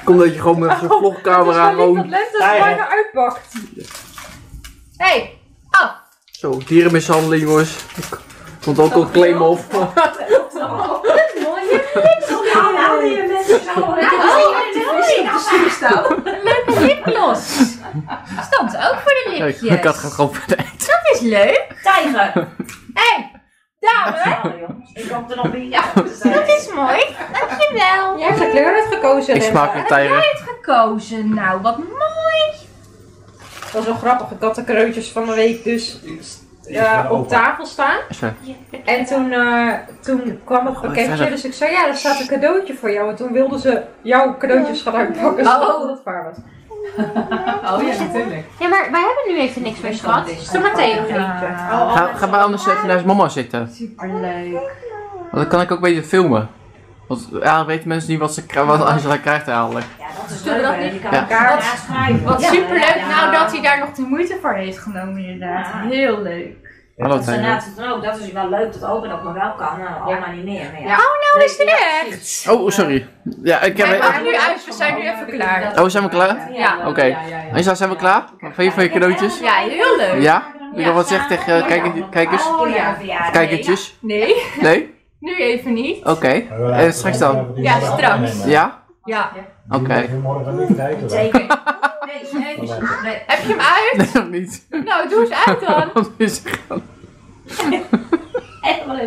D: Kom dat je gewoon met zo'n vlogcamera
B: Het is wel lief dat
D: gewoon...
B: Lente bijna uitpakt.
A: Hé, hey, af.
D: Zo, dierenmishandeling jongens. Komt ook een claim op.
A: Leuke lipgloss. Stond ook voor de
D: Kijk,
A: lipjes.
D: ik had het gewoon verder eten.
A: Dat is leuk.
C: Tijger.
A: Hé, hey, dame.
C: Oh, ik kom er nog bij.
A: Ja, dat is mooi. Dankjewel.
B: Jij hebt de kleur uitgekozen.
D: Ik smaak een
A: Jij gekozen. Nou, wat mooi.
B: Dat is wel grappig. Ik had de kreutjes van de week dus ja, op tafel staan. En toen, eh, toen kwam het pakketje,
D: verder.
B: dus ik zei ja, er staat een cadeautje voor jou. En toen wilden ze jouw cadeautjes gaan uitpakken.
A: Oh.
B: zodat het waar was.
F: Oh ja, natuurlijk.
A: Ja, maar wij hebben nu even niks meer, schat.
B: Doe maar thee nog eentje.
D: Ga, ga maar anders even naast mama zitten.
A: Superleuk.
D: Want dan kan ik ook een beetje filmen. Want ja, dan weten mensen niet wat, ze, wat Angela krijgt eigenlijk.
C: Ja, dat is leuk.
A: dat
C: hè.
A: niet-
C: Je kan
D: Ja.
C: elkaar
A: Wat- superleuk nou dat hij daar nog de moeite voor heeft genomen inderdaad.
C: Ja.
A: Heel leuk.
D: Hallo
C: Dat is
D: Tijger.
C: inderdaad dan ook. Dat is wel leuk dat open dat nog wel kan. Nou, allemaal niet meer. Maar ja.
B: Ja.
A: Nou is het echt.
D: Oh, sorry. Ja, ik heb...
A: Maken nu uit, we zijn nu even klaar.
D: Oh, zijn we klaar?
A: Ja.
D: Oké. Angela, zijn we klaar? Vind je van je cadeautjes?
A: Ja, heel leuk.
D: Ja? Wil je nog wat zeggen tegen uh, kijker- kijkers?
A: Oh ja.
D: Kijkertjes?
A: Nee,
D: Nee?
A: nu even niet.
D: Oké. En straks dan?
A: Ja, straks.
D: Ja?
A: Ja.
D: Oké.
E: Morgen niet kijken.
C: Zeker.
A: Nee, nee, nee. Heb je hem uit?
D: Nee, nog niet.
A: Nou, doe eens uit dan.
D: Wat is er?
C: Echt wel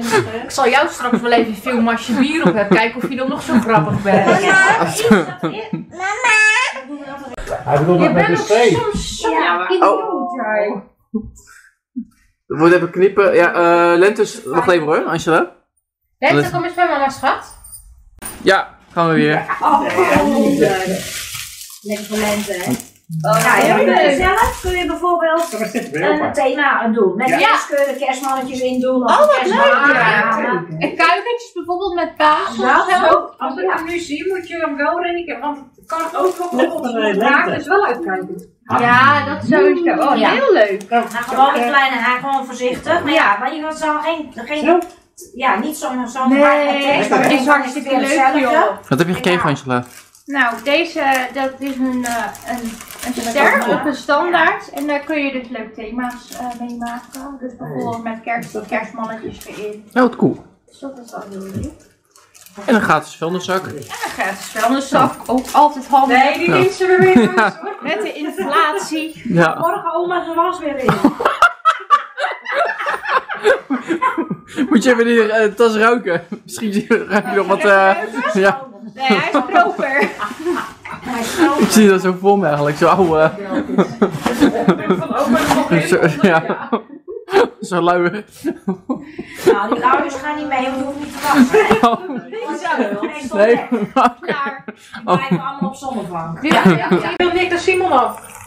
A: Ik zal jou straks wel even filmen als je bier op hebt. Kijken of je dan nog zo grappig bent.
E: Hij bedoelt dat met de C.
A: soms
C: Ja.
D: We moeten even knippen. Ja, eh Lentes, wacht even hoor, Angela.
A: Lente, kom eens bij mama, schat.
D: Ja, gaan we weer.
C: Lekker voor lente, hè?
A: Oh,
C: Ja,
A: heel
C: heel
A: leuk.
C: zelf kun je bijvoorbeeld een thema doen. Met
A: Ja.
C: kerstmannetjes in doen. Of
A: Oh, wat leuk,
C: Ja.
A: En kuikentjes bijvoorbeeld met paas.
C: Nou.
B: Als ik hem nu zie, moet je hem wel rekenen, want het kan ook nog op
E: de
B: draak dus wel uitkijken.
A: Ja, dat sowieso. Oh,
C: Ja.
A: heel leuk.
C: Nou, gewoon een kleine haar, gewoon voorzichtig. Maar ja, maar je wilt zo geen, geen ja, niet zo'n zo'n
A: Nee,
C: tekst. maar
A: het is hartstikke leuk, joh.
D: Wat heb je gekregen, Angela?
A: Nou, deze, dat is een, eh, een, een ster op een standaard. En daar kun je dus leuke thema's eh, mee maken. Dus bijvoorbeeld met kerst, kerstmannetjes erin.
D: Ja, wat cool.
A: Dus dat is wel heel leuk.
D: En een gratis vuilniszak.
A: En een gratis vuilniszak, ook altijd handig.
B: Nee, die neemt ze weer mee hoor.
A: Met de inflatie.
D: Ja.
C: Morgen oma zijn was weer in.
D: Moet je even die eh, tas ruiken? Misschien ruik je nog wat. eh ja,
A: Nee, hij is proper.
C: Hij is zo-
D: ik zie dat zo voor me eigenlijk. Zo oude.
B: Van oma nog
D: Zo, ja. Zo luier.
C: Nou, die ouders gaan niet mee, want je hoeft niet te wachten. Nee, stop
D: Nee.
C: weg.
A: Klaar.
C: Die blijven allemaal op zonnebank.
A: Ja, ja, ja.
B: Ik wil Nick en Simon af.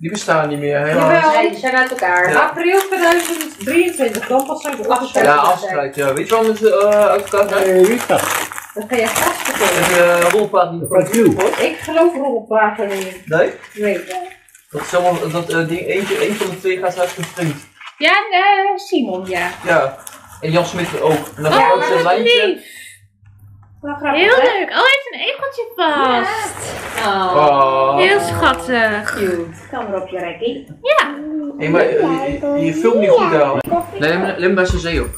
D: Die bestaan niet meer,
B: Jawel.
F: Nee, die zijn uit elkaar.
D: Ja.
B: April 2023, dan pas zijn ze afgestemd.
D: Ja, afspraak. Ja. Weet je waarom ze uh, uit elkaar zijn?
E: Wie is dat?
B: Dan ga je vast vertellen.
D: Heb je rolplaat niet
E: Wiel.
B: Ik geloof rollenplaten niet.
D: Nee?
B: Nee.
D: Dat is allemaal, dat eh, ding, eentje, één van de twee gaat uit zijn vriend.
A: Ja, eh, Simon, ja.
D: Ja. En Jan Smit ook. En dan
A: Oh,
D: ook zijn
A: wat
D: lijntje.
A: lief. Heel
C: hè?
A: leuk. Oh, hij heeft een egeltje vast.
D: Oh.
A: Heel schattig.
C: Kan weer op je rekkie.
D: Hé, maar eh, je, je filmt niet goed daar. Nee, neem, neem bij zijn zee op.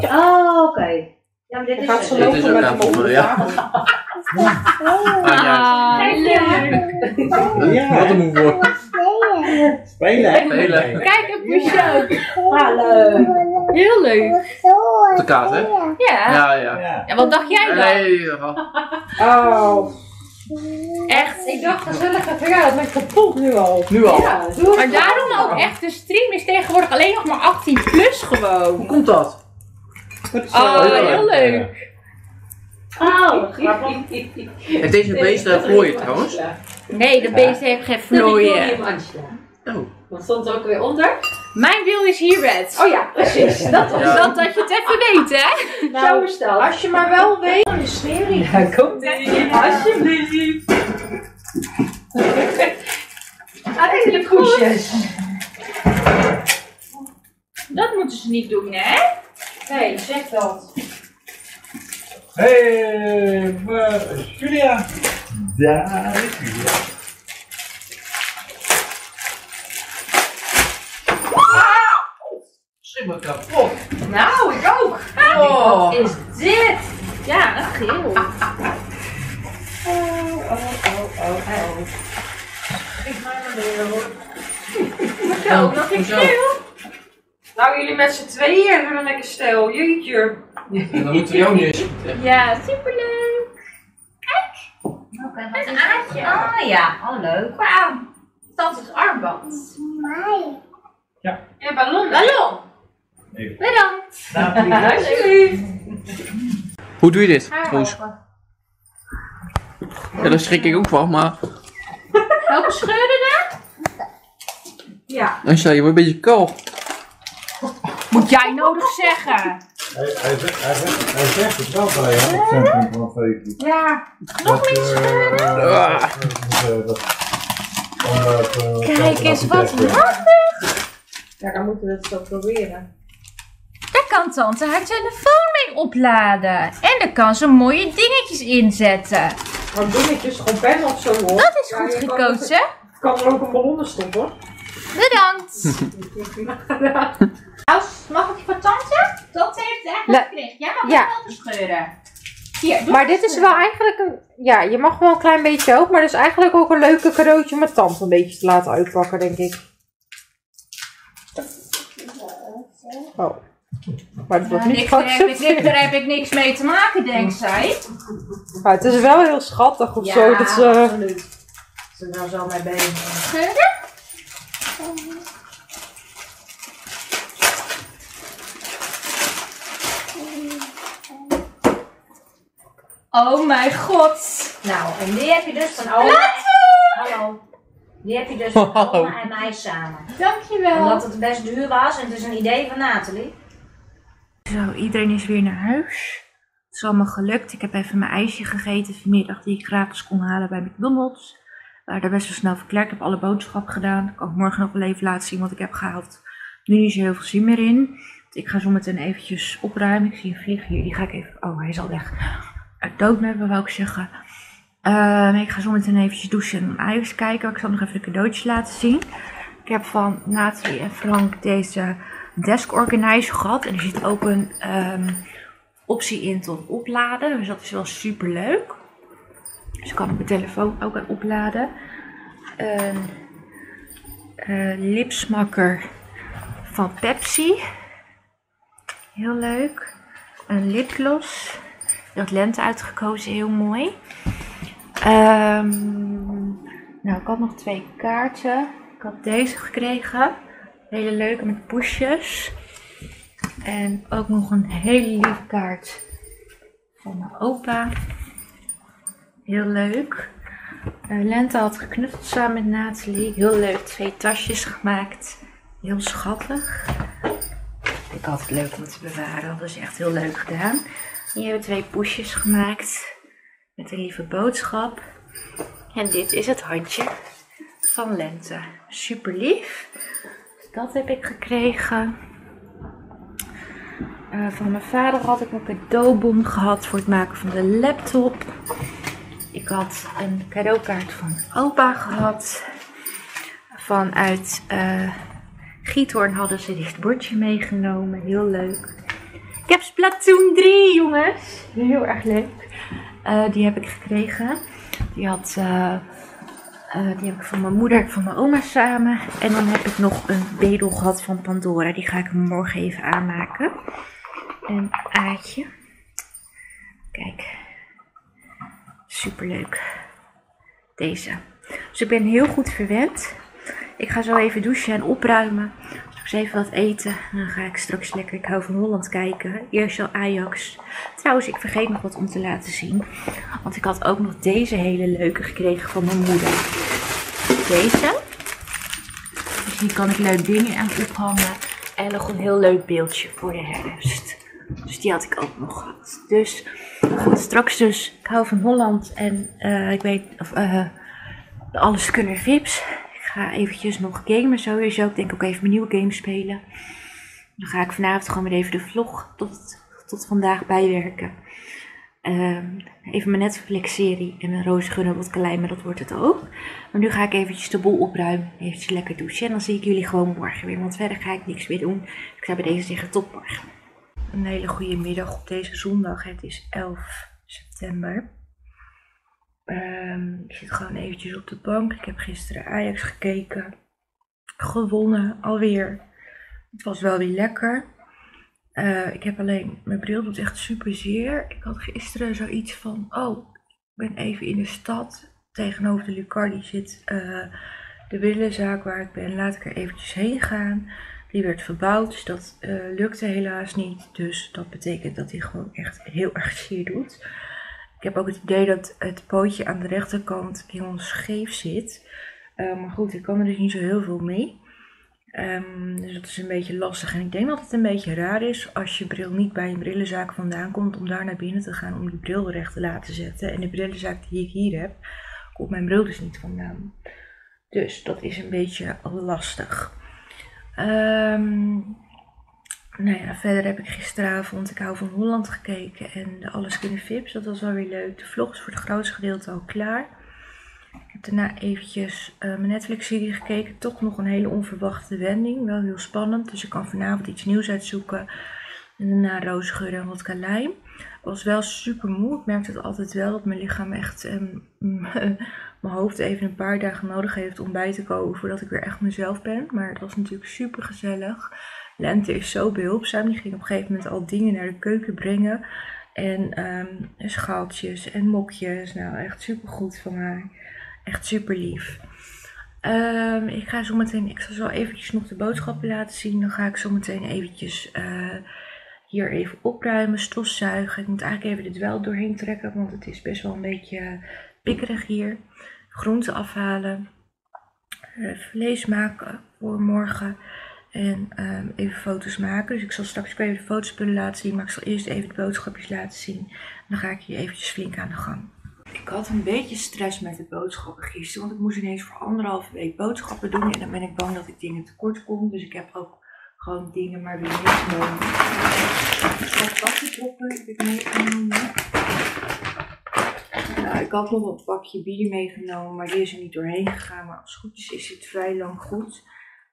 E: Ja.
C: Oh, oké. Ja, maar dit is
B: gaat ze
C: het.
D: Dit is
B: lopen
D: ook
B: met
D: aan
B: de
D: ja.
A: Ah.
E: Ja.
D: Wat een moe voor.
E: Spelen.
D: Spelen.
A: Kijk, een poesje.
C: Hallo.
A: Heel leuk.
D: Op de kaart, hè?
A: Ja.
D: Ja, ja.
E: Ja.
A: En wat dacht jij dan?
D: Nee, ja.
B: Oh.
A: Echt.
B: Ik dacht gezellige verjaardag, maar kapot nu al.
D: Nu al.
B: Ja, doe
A: Maar daarom ook echt, de stream is tegenwoordig alleen nog maar 18 plus
D: Hoe
A: gewoon.
D: komt dat?
A: Oh, heel leuk.
C: Oh, grappig.
D: Heeft deze beest vlooien trouwens?
A: Nee, de beest heeft geen vlooien.
D: Oh.
F: Wat stond er ook weer onder?
A: Mijn wil is hier red.
B: Oh ja, precies. Dat was
D: Ja.
A: Dat, dat je het even weet, hè?
F: Zo
B: Nou,
F: dat.
B: als je maar wel weet. De smerie.
F: Ja, komt ie.
B: Alsjeblieft.
F: Eigenlijk poesjes.
A: Dat moeten ze niet doen, hè?
C: Nee, zeg dat.
E: Hey, maar Julia. Daar is Julia.
D: Schrik me kapot.
A: Nou, ik ook.
D: Oh.
A: Wat is dit? Ja, een geel. Zo, dat is
D: Hoezo?
A: geel.
B: Nou, jullie met z'n tweeën hebben een lekker stel. Jeetje.
D: Dan moeten we jou niet eens.
A: Ja, superleuk.
C: Oké,
A: Een aardje.
C: Oh ja, oh leuk.
A: Wauw. Dat is armband.
B: En ballon.
A: Ballon. Bedankt.
B: Alsjeblieft.
D: Hoe doe je dit? Roos?
A: helpen.
D: Ja, daar schrik ik ook van, maar.
A: Welke scheuren daar?
B: Ja.
D: Angela, je wordt een beetje koud.
A: Moet jij nodig zeggen.
E: Hij, hij, zegt, hij, zegt, hij zegt het wel bij hè, op centrum van Facebook.
A: Ja.
E: Nog meer scheuren?
D: Ah.
A: Kijk eens wat
B: Ja, dan moeten we het zo proberen.
A: Kan tante haar telefoon mee opladen. En daar kan ze mooie dingetjes inzetten.
B: Maar dingetjes, gewoon pen of zo hoor.
A: Dat is
B: Ja,
A: goed gekozen.
B: kan er ook een ballon stoppen.
A: Bedankt. Als, mag ik voor tante? Tante heeft het echt gekregen. Jij mag
B: Ja.
A: het wel bescheuren. Hier,
B: Maar
A: het
B: dit is
A: scheuren.
B: wel eigenlijk een... Ja, je mag wel een klein beetje ook. Maar dat is eigenlijk ook een leuke cadeautje om mijn tante een beetje te laten uitpakken, denk ik. Oh. Maar het wordt
A: Ja,
B: niet
A: niks, daar, heb ik, daar heb ik niks mee te maken, denkt zij.
B: Maar het is wel heel schattig of zo. Dat ze,
C: absoluut. Ze wel zo mee bezig.
A: Oh mijn god.
C: Nou, en die heb je dus van oma. Hallo. Die heb je dus van oma en mij samen.
A: Dankjewel.
C: Omdat het best duur was en het is een idee van Nathalie.
A: Zo, iedereen is weer naar huis. Het is allemaal gelukt. Ik heb even mijn ijsje gegeten vanmiddag die ik gratis kon halen bij McDonald's. We waren best wel snel verklaard. Ik heb alle boodschappen gedaan. Ik kan ook morgen nog wel even laten zien wat ik heb gehaald. Nu niet zo heel veel zin meer in. Want Ik ga zo meteen eventjes opruimen. Ik zie een vlieg hier. Die ga ik even... Oh, hij is al weg. Uit doodmeppen wou ik zeggen. Ehm, ik ga zo meteen eventjes douchen en ijs kijken. Ik zal nog even de cadeautjes laten zien. Ik heb van Nathalie en Frank deze desk organizer gehad. En er zit ook een ehm, optie in tot opladen. Dus dat is wel super leuk. Dus ik kan op mijn telefoon ook aan opladen. Een eh, lipsmakker van Pepsi. Heel leuk. Een lipgloss. Had Lente uitgekozen, heel mooi. Ehm, nou, ik had nog twee kaarten. Ik had deze gekregen. Hele leuke met poesjes. En ook nog een hele lieve kaart van mijn opa. Heel leuk. Eh, Lente had geknutseld samen met Nathalie. Heel leuk. Twee tasjes gemaakt. Heel schattig. Ik had het leuk om te bewaren. Dat is echt heel leuk gedaan. Hier hebben we twee poesjes gemaakt. Met een lieve boodschap. En dit is het handje van Lente. Super lief. Dat heb ik gekregen. Eh, van mijn vader had ik een cadeaubon gehad voor het maken van de laptop. Ik had een cadeaukaart van opa gehad. Vanuit eh Giethoorn hadden ze dit bordje meegenomen. Heel leuk. Ik heb Splatoon 3, jongens. Heel erg leuk. Eh, die heb ik gekregen. Die, had, eh, die heb ik van mijn moeder en van mijn oma samen. En dan heb ik nog een bedel gehad van Pandora. Die ga ik morgen even aanmaken. En Aatje. Kijk. Superleuk. Deze. Dus ik ben heel goed verwend. Ik ga zo even douchen en opruimen. Straks even wat eten. En dan ga ik straks lekker, ik hou van Holland kijken. Eerst al Ajax. Trouwens, ik vergeet nog wat om te laten zien. Want ik had ook nog deze hele leuke gekregen van mijn moeder. Deze. Dus hier kan ik leuk dingen aan ophangen. En nog een heel leuk beeldje voor de herfst. Dus die had ik ook nog gehad. Dus goed, straks dus. Ik hou van Holland. En eh, ik weet, of eh, alles kunnen vips. Ga eventjes nog gamen sowieso. Ik denk ook even mijn nieuwe game spelen. Dan ga ik vanavond gewoon weer even de vlog tot, tot vandaag bijwerken. Ehm, even mijn Netflix-serie en mijn roze gunnen wat maar dat wordt het ook. Maar nu ga ik eventjes de boel opruimen. Eventjes lekker douchen. En dan zie ik jullie gewoon morgen weer. Want verder ga ik niks meer doen. Ik zou bij deze zeggen tot morgen. Een hele goede middag op deze zondag. Het is 11 september. Ehm, ik zit gewoon eventjes op de bank. Ik heb gisteren Ajax gekeken. Gewonnen, alweer. Het was wel weer lekker. Eh, ik heb alleen, mijn bril doet echt super zeer. Ik had gisteren zoiets van, oh, ik ben even in de stad. Tegenover de Lucardi zit eh, de brillenzaak waar ik ben. Laat ik er eventjes heen gaan. Die werd verbouwd, dus dat eh, lukte helaas niet. Dus dat betekent dat hij gewoon echt heel erg zeer doet. Ik heb ook het idee dat het pootje aan de rechterkant helemaal scheef zit. Eh, maar goed, ik kan er dus niet zo heel veel mee. Ehm, dus dat is een beetje lastig. En ik denk dat het een beetje raar is als je bril niet bij een brillenzaak vandaan komt om daar naar binnen te gaan om die bril recht te laten zetten. En de brillenzaak die ik hier heb, komt mijn bril dus niet vandaan. Dus dat is een beetje lastig. Ehm, nou ja, verder heb ik gisteravond Ik hou van Holland gekeken en de Alles Kunnen Vips. Dat was wel weer leuk. De vlog is voor het grootste gedeelte al klaar. Ik heb daarna eventjes eh, mijn Netflix-serie gekeken. Toch nog een hele onverwachte wending. Wel heel spannend. Dus ik kan vanavond iets nieuws uitzoeken. En daarna roosgeur en wat lijm. Was wel super moe. Ik merkte het altijd wel dat mijn lichaam echt... ehm, mijn hoofd even een paar dagen nodig heeft om bij te komen voordat ik weer echt mezelf ben. Maar het was natuurlijk super gezellig. Lente is zo behulpzaam. Die ging op een gegeven moment al dingen naar de keuken brengen. En ehm, schaaltjes en mokjes. Nou, echt super goed van haar. Echt super lief. Ehm, ik ga zo meteen, ik zal zo eventjes nog de boodschappen laten zien. Dan ga ik zo meteen eventjes eh, hier even opruimen, stofzuigen. Ik moet eigenlijk even de dwel doorheen trekken, want het is best wel een beetje pikkerig hier. Groenten afhalen. vlees maken voor morgen. En ehm, even foto's maken. Dus ik zal straks even de fotospullen laten zien. Maar ik zal eerst even de boodschapjes laten zien. Dan ga ik hier eventjes flink aan de gang. Ik had een beetje stress met de boodschappen gisteren. Want ik moest ineens voor anderhalve week boodschappen doen. En dan ben ik bang dat ik dingen tekort kom. Dus ik heb ook gewoon dingen maar weer meegenomen. Wat bakjesproppen heb ik meegenomen. Nou, ik had nog een pakje bier meegenomen, maar die is er niet doorheen gegaan. Maar als het goed is, is het vrij lang goed.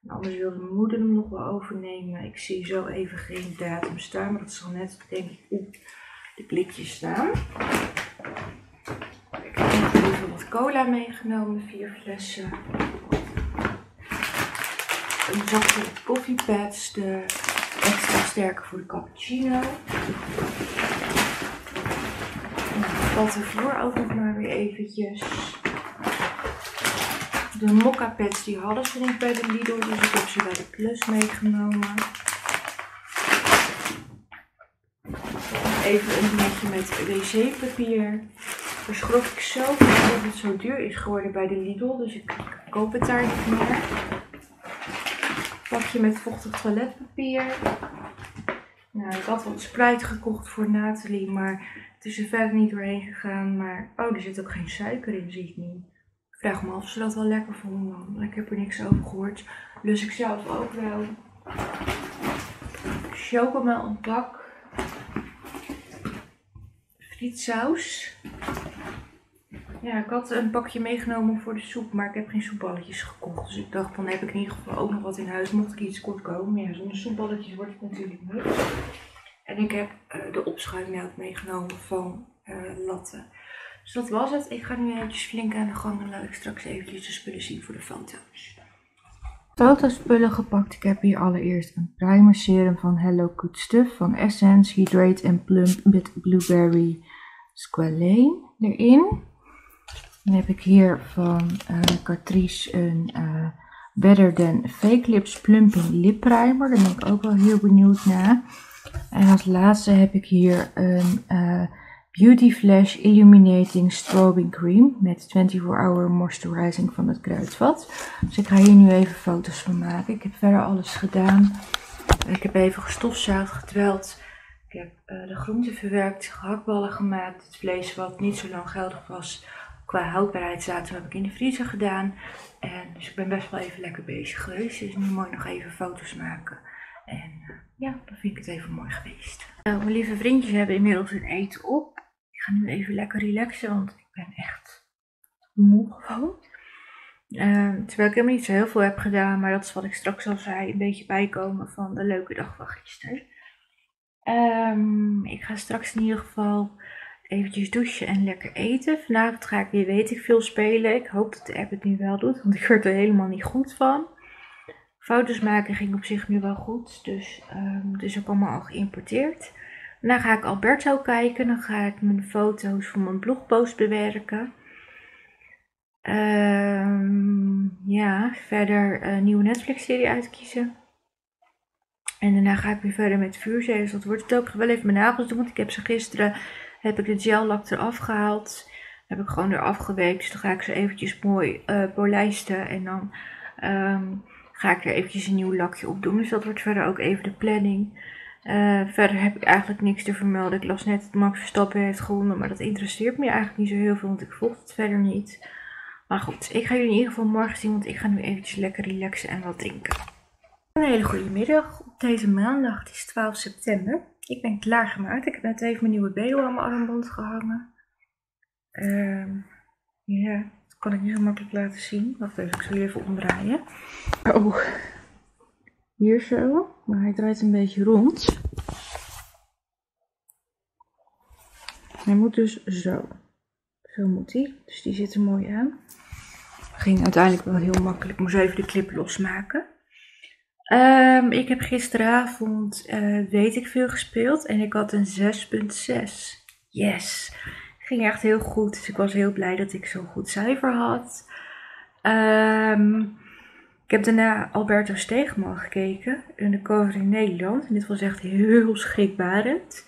A: En anders wilde mijn moeder hem nog wel overnemen. Ik zie zo even geen datum staan, maar dat zal net denk ik op de blikjes staan. Ik heb nog even wat cola meegenomen, vier flessen. Een zakje koffiepads, de extra sterke voor de cappuccino. Had de vloer ook nog maar weer eventjes. De mokka pads die hadden ze ik bij de Lidl, dus ik heb ze bij de Plus meegenomen. Even een netje met wc-papier. Daar schrok ik zo van dat het zo duur is geworden bij de Lidl, dus ik koop het daar niet meer. Pakje met vochtig toiletpapier. Nou, ik had wat spruit gekocht voor Nathalie, maar het is er verder niet doorheen gegaan. Maar, oh, er zit ook geen suiker in, zie ik nu. Vraag me af of ze dat wel lekker vonden. Ik heb er niks over gehoord. Lus ik zelf ook wel. Chocomel een pak. Frietsaus. Ja, ik had een pakje meegenomen voor de soep, maar ik heb geen soepballetjes gekocht. Dus ik dacht, dan heb ik in ieder geval ook nog wat in huis, mocht ik iets kort komen. Maar ja, zonder soepballetjes wordt het natuurlijk niet. En ik heb eh, de opschuimmelk meegenomen van eh Latte. Dus dat was het. Ik ga nu eventjes flink aan de gang en laat ik straks eventjes de spullen zien voor de foto's. Fotospullen gepakt. Ik heb hier allereerst een primer serum van Hello Good Stuff van Essence Hydrate and Plump met Blueberry Squalane erin. Dan heb ik hier van eh Catrice een eh, Better Than Fake Lips Plumping Lip Primer. Daar ben ik ook wel heel benieuwd naar. En als laatste heb ik hier een eh, Beauty Flash Illuminating Strobing Cream met 24 Hour Moisturizing van het Kruidvat. Dus ik ga hier nu even foto's van maken. Ik heb verder alles gedaan. Ik heb even gestofzuigd, gedweld. Ik heb eh, de groenten verwerkt, gehaktballen gemaakt. Het vlees wat niet zo lang geldig was qua houdbaarheidsdatum heb ik in de vriezer gedaan. En dus ik ben best wel even lekker bezig geweest. Dus nu mooi nog even foto's maken. En eh, ja, dan vind ik het even mooi geweest. Nou, mijn lieve vriendjes hebben inmiddels hun eten op. Ik ga nu even lekker relaxen, want ik ben echt moe gewoon. Ehm, terwijl ik helemaal niet zo heel veel heb gedaan, maar dat is wat ik straks al zei, een beetje bijkomen van de leuke dag van gisteren. Ehm, ik ga straks in ieder geval eventjes douchen en lekker eten. Vanavond ga ik weer weet ik veel spelen. Ik hoop dat de app het nu wel doet, want ik word er helemaal niet goed van. Foto's maken ging op zich nu wel goed, dus het is ook allemaal al geïmporteerd. Daarna ga ik Alberto kijken, dan ga ik mijn foto's voor mijn blogpost bewerken. Ehm, ja, verder een nieuwe Netflix-serie uitkiezen. En daarna ga ik weer verder met vuurzegels. Dat wordt het ook. Ik ga wel even mijn nagels doen, want ik heb ze gisteren, heb ik de gel-lak eraf gehaald. Heb ik gewoon eraf geweekt. Dus dan ga ik ze eventjes mooi eh polijsten. En dan ehm, ga ik er eventjes een nieuw lakje op doen. Dus dat wordt verder ook even de planning. Eh, verder heb ik eigenlijk niks te vermelden. Ik las net dat Max Verstappen heeft gewonnen, maar dat interesseert me eigenlijk niet zo heel veel, want ik volg het verder niet. Maar goed, ik ga jullie in ieder geval morgen zien, want ik ga nu eventjes lekker relaxen en wat drinken. Een hele goede middag op deze maandag. Het is 12 september. Ik ben klaargemaakt. Ik heb net even mijn nieuwe bedel aan mijn armband gehangen. Ehm, ja, kan ik niet zo makkelijk laten zien. Wacht even, ik zal je even omdraaien. Oh, hier zo. Maar hij draait een beetje rond. Hij moet dus zo. Zo moet hij. Dus die zit er mooi aan. Ging uiteindelijk wel heel makkelijk. Ik moest even de clip losmaken. Ehm, ik heb gisteravond eh, weet ik veel gespeeld en ik had een 6.6. Yes. Ging echt heel goed, dus ik was heel blij dat ik zo'n goed cijfer had. Ehm, ik heb daarna Alberto Steegman gekeken, undercover in Nederland. En dit was echt heel schrikbarend.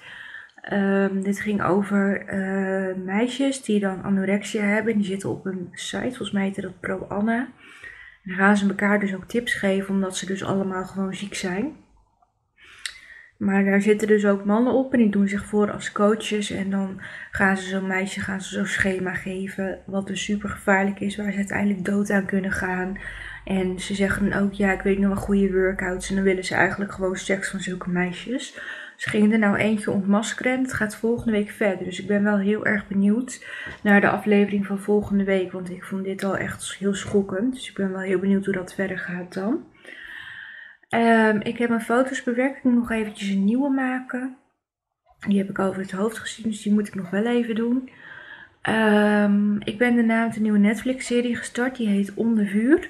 A: Ehm, dit ging over eh, meisjes die dan anorexia hebben. Die zitten op een site, volgens mij heette dat Pro Anna. En dan gaan ze elkaar dus ook tips geven, omdat ze dus allemaal gewoon ziek zijn. Maar daar zitten dus ook mannen op en die doen zich voor als coaches. En dan gaan ze zo'n meisje gaan ze zo'n schema geven, wat dus super gevaarlijk is, waar ze uiteindelijk dood aan kunnen gaan. En ze zeggen dan ook, ja, ik weet nog wel goede workouts. En dan willen ze eigenlijk gewoon seks van zulke meisjes. Ze gingen er nou eentje ontmaskeren. Het gaat volgende week verder. Dus ik ben wel heel erg benieuwd naar de aflevering van volgende week. Want ik vond dit al echt heel schokkend. Dus ik ben wel heel benieuwd hoe dat verder gaat dan. Ehm, ik heb mijn foto's bewerkt. Ik moet nog eventjes een nieuwe maken. Die heb ik over het hoofd gezien. Dus die moet ik nog wel even doen. Ehm, ik ben daarna met een nieuwe Netflix-serie gestart. Die heet Onder Vuur.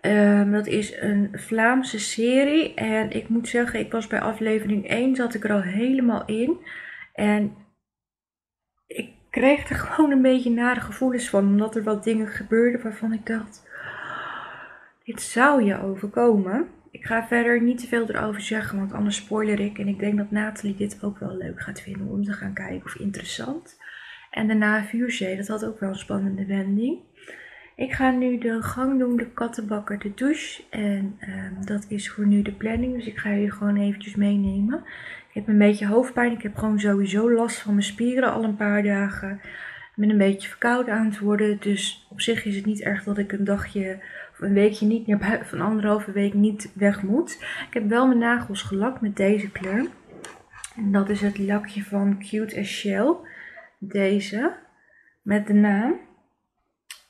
A: Ehm, dat is een Vlaamse serie. En ik moet zeggen, ik was bij aflevering 1, zat ik er al helemaal in. En ik kreeg er gewoon een beetje nare gevoelens van. Omdat er wat dingen gebeurden waarvan ik dacht, dit zou je overkomen. Ik ga verder niet te veel erover zeggen, want anders spoiler ik. En ik denk dat Nathalie dit ook wel leuk gaat vinden om te gaan kijken of interessant. En daarna Vuurzee, dat had ook wel een spannende wending. Ik ga nu de gang doen, de kattenbakker, de douche. En ehm, dat is voor nu de planning. Dus ik ga jullie gewoon eventjes meenemen. Ik heb een beetje hoofdpijn. Ik heb gewoon sowieso last van mijn spieren al een paar dagen. Ik ben een beetje verkouden aan het worden. Dus op zich is het niet erg dat ik een dagje een weekje niet naar buiten, van anderhalve week niet weg moet. Ik heb wel mijn nagels gelakt met deze kleur. En dat is het lakje van Cute as Shell. Deze. Met de naam.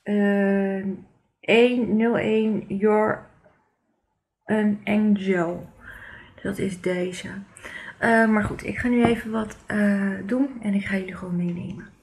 A: Uh, 101 Your an Angel. Dat is deze. Uh, maar goed, ik ga nu even wat uh, doen en ik ga jullie gewoon meenemen.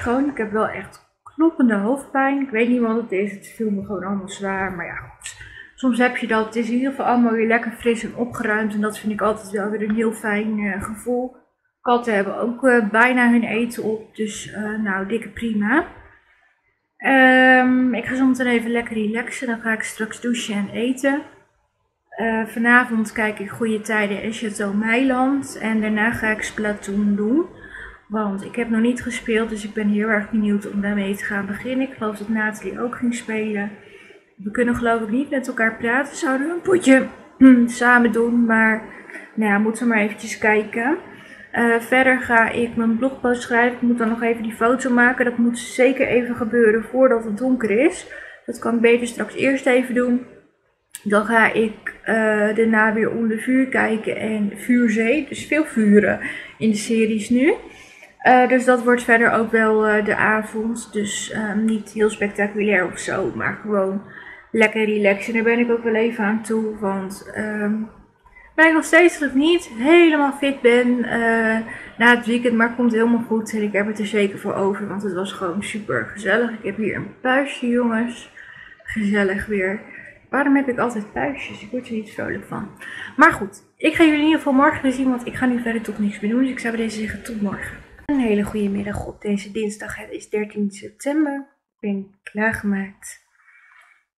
A: Schoon. Ik heb wel echt kloppende hoofdpijn. Ik weet niet wat het is. Het viel me gewoon allemaal zwaar. Maar ja, goed. Soms heb je dat. Het is in ieder geval allemaal weer lekker fris en opgeruimd. En dat vind ik altijd wel weer een heel fijn uh, gevoel. Katten hebben ook uh, bijna hun eten op. Dus uh, nou, dikke prima. Um, ik ga zo meteen even lekker relaxen. Dan ga ik straks douchen en eten. vanavond kijk ik Goede Tijden en Chateau Meiland. En daarna ga ik Splatoon doen. Want ik heb nog niet gespeeld, dus ik ben heel erg benieuwd om daarmee te gaan beginnen. Ik geloof dat Nathalie ook ging spelen. We kunnen geloof ik niet met elkaar praten. Zouden we een potje samen doen, maar nou ja, moeten we maar eventjes kijken. Uh, verder ga ik mijn blogpost schrijven. Ik moet dan nog even die foto maken. Dat moet zeker even gebeuren voordat het donker is. Dat kan ik beter straks eerst even doen. Dan ga ik uh, daarna weer onder vuur kijken en vuurzee. Dus veel vuren in de series nu. Uh, dus dat wordt verder ook wel uh, de avond. Dus um, niet heel spectaculair of zo, maar gewoon lekker relaxen. Daar ben ik ook wel even aan toe. Want ben ik nog steeds ik niet helemaal fit ben uh, na het weekend. Maar het komt helemaal goed en ik heb het er zeker voor over. Want het was gewoon super gezellig. Ik heb hier een puistje, jongens. Gezellig weer. Waarom heb ik altijd puistjes? Ik word er niet vrolijk van. Maar goed, ik ga jullie in ieder geval morgen weer zien. Want ik ga nu verder toch niks meer doen. Dus ik zou bij deze zeggen tot morgen. Een hele goede middag op deze dinsdag. Het is 13 september. Ik ben klaargemaakt.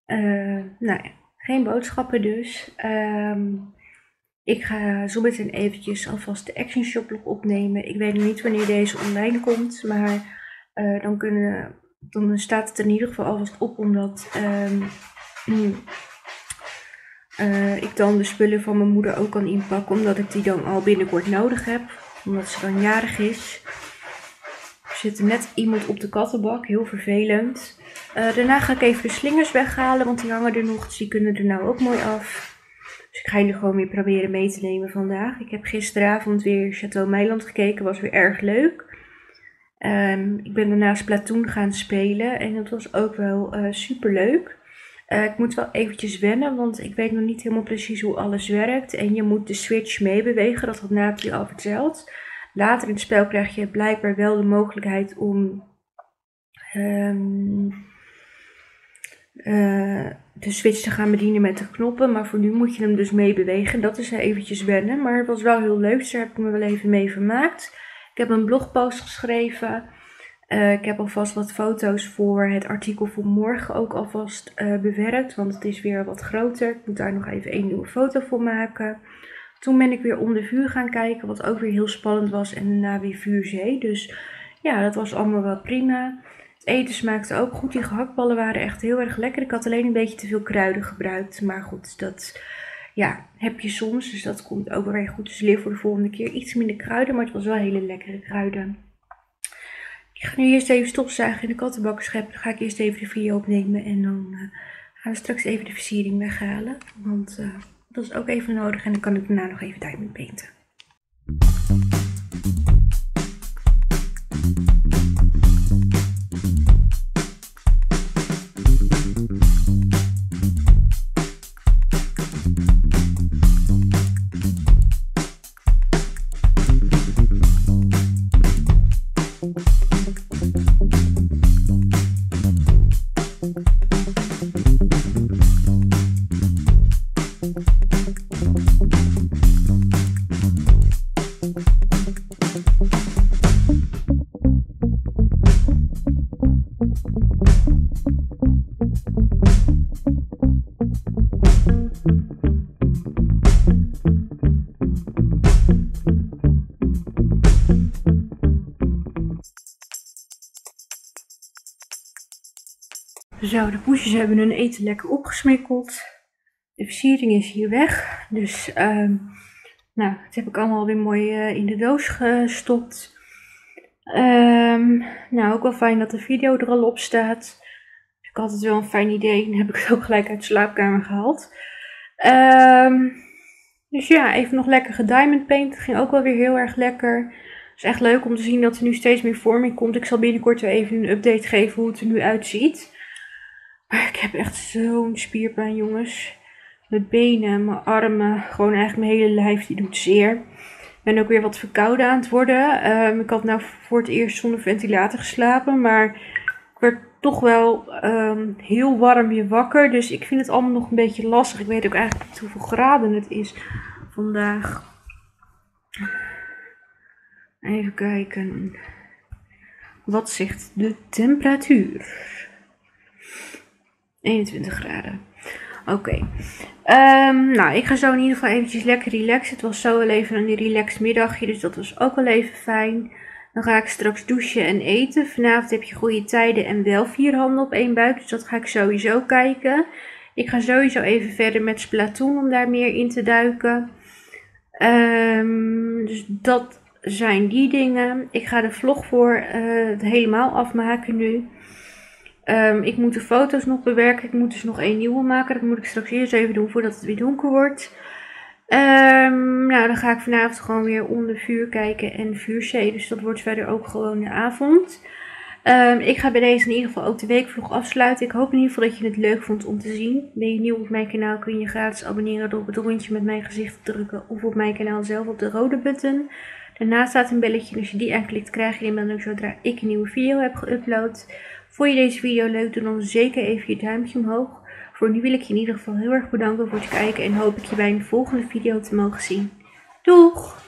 A: Uh, nou ja, geen boodschappen dus. Um, ik ga zo meteen eventjes alvast de Action Shop opnemen. Ik weet nog niet wanneer deze online komt, maar Eh, dan, kunnen, dan staat het in ieder geval alvast op omdat ehm, mm, eh, ik dan de spullen van mijn moeder ook kan inpakken. Omdat ik die dan al binnenkort nodig heb. Omdat ze dan jarig is. Er zit net iemand op de kattenbak, heel vervelend. Eh, daarna ga ik even de slingers weghalen, want die hangen er nog. Dus die kunnen er nou ook mooi af. Dus ik ga jullie gewoon weer proberen mee te nemen vandaag. Ik heb gisteravond weer Chateau Meiland gekeken, was weer erg leuk. Ehm, ik ben daarna Splatoon gaan spelen en dat was ook wel eh super leuk. Ik moet wel eventjes wennen, want ik weet nog niet helemaal precies hoe alles werkt. En je moet de switch meebewegen, dat had Nathalie al verteld. Later in het spel krijg je blijkbaar wel de mogelijkheid om ehm, eh, de switch te gaan bedienen met de knoppen. Maar voor nu moet je hem dus meebewegen. Dat is eventjes wennen, maar het was wel heel leuk. Dus daar heb ik me wel even mee vermaakt. Ik heb een blogpost geschreven. Eh, ik heb alvast wat foto's voor het artikel voor morgen ook alvast eh, bewerkt. Want het is weer wat groter. Ik moet daar nog even één nieuwe foto voor maken. Toen ben ik weer om de vuur gaan kijken. Wat ook weer heel spannend was. En daarna weer vuurzee. Dus ja, dat was allemaal wel prima. Het eten smaakte ook goed. Die gehaktballen waren echt heel erg lekker. Ik had alleen een beetje te veel kruiden gebruikt. Maar goed, dat ja, heb je soms. Dus dat komt ook weer goed. Dus leer voor de volgende keer iets minder kruiden. Maar het was wel hele lekkere kruiden. Ik ga nu eerst even stofzuigen in de kattenbak scheppen. Dan ga ik eerst even de video opnemen. En dan eh, gaan we straks even de versiering weghalen. Want eh, dat is ook even nodig. En dan kan ik daarna nog even diamond painten. Zo, de poesjes hebben hun eten lekker opgesmikkeld. De versiering is hier weg. Dus, ehm, nou, dat heb ik allemaal weer mooi eh, in de doos gestopt. Ehm, nou, ook wel fijn dat de video er al op staat. Ik had het wel een fijn idee. Dan heb ik het ook gelijk uit de slaapkamer gehaald. Ehm, dus ja, even nog lekker gediamond paint. Ging ook wel weer heel erg lekker. Het is echt leuk om te zien dat er nu steeds meer vorm in komt. Ik zal binnenkort weer even een update geven hoe het er nu uitziet. Ik heb echt zo'n spierpijn, jongens. Mijn benen, mijn armen, gewoon eigenlijk mijn hele lijf, die doet zeer. Ik ben ook weer wat verkouden aan het worden. Ehm, ik had nou voor het eerst zonder ventilator geslapen, maar ik werd toch wel ehm, heel warm weer wakker. Dus ik vind het allemaal nog een beetje lastig. Ik weet ook eigenlijk niet hoeveel graden het is vandaag. Even kijken. Wat zegt de temperatuur? 21 graden. Oké. Ehm, nou, ik ga zo in ieder geval eventjes lekker relaxen. Het was zo wel even een relaxed middagje, dus dat was ook wel even fijn. Dan ga ik straks douchen en eten. Vanavond heb je goede tijden en wel vier handen op één buik, dus dat ga ik sowieso kijken. Ik ga sowieso even verder met Splatoon om daar meer in te duiken. Ehm, dus dat zijn die dingen. Ik ga de vlog voor eh, het helemaal afmaken nu. Ehm, ik moet de foto's nog bewerken. Ik moet dus nog één nieuwe maken. Dat moet ik straks eerst even doen voordat het weer donker wordt. Ehm, nou, dan ga ik vanavond gewoon weer onder vuur kijken en vuurzee. Dus dat wordt verder ook gewoon de avond. Ehm, ik ga bij deze in ieder geval ook de weekvlog afsluiten. Ik hoop in ieder geval dat je het leuk vond om te zien. Ben je nieuw op mijn kanaal kun je gratis abonneren door op het rondje met mijn gezicht te drukken. Of op mijn kanaal zelf op de rode button. Daarnaast staat een belletje als je die aanklikt krijg je dan ook zodra ik een nieuwe video heb geüpload. Vond je deze video leuk, doe dan zeker even je duimpje omhoog. Voor nu wil ik je in ieder geval heel erg bedanken voor het kijken en hoop ik je bij een volgende video te mogen zien. Doeg!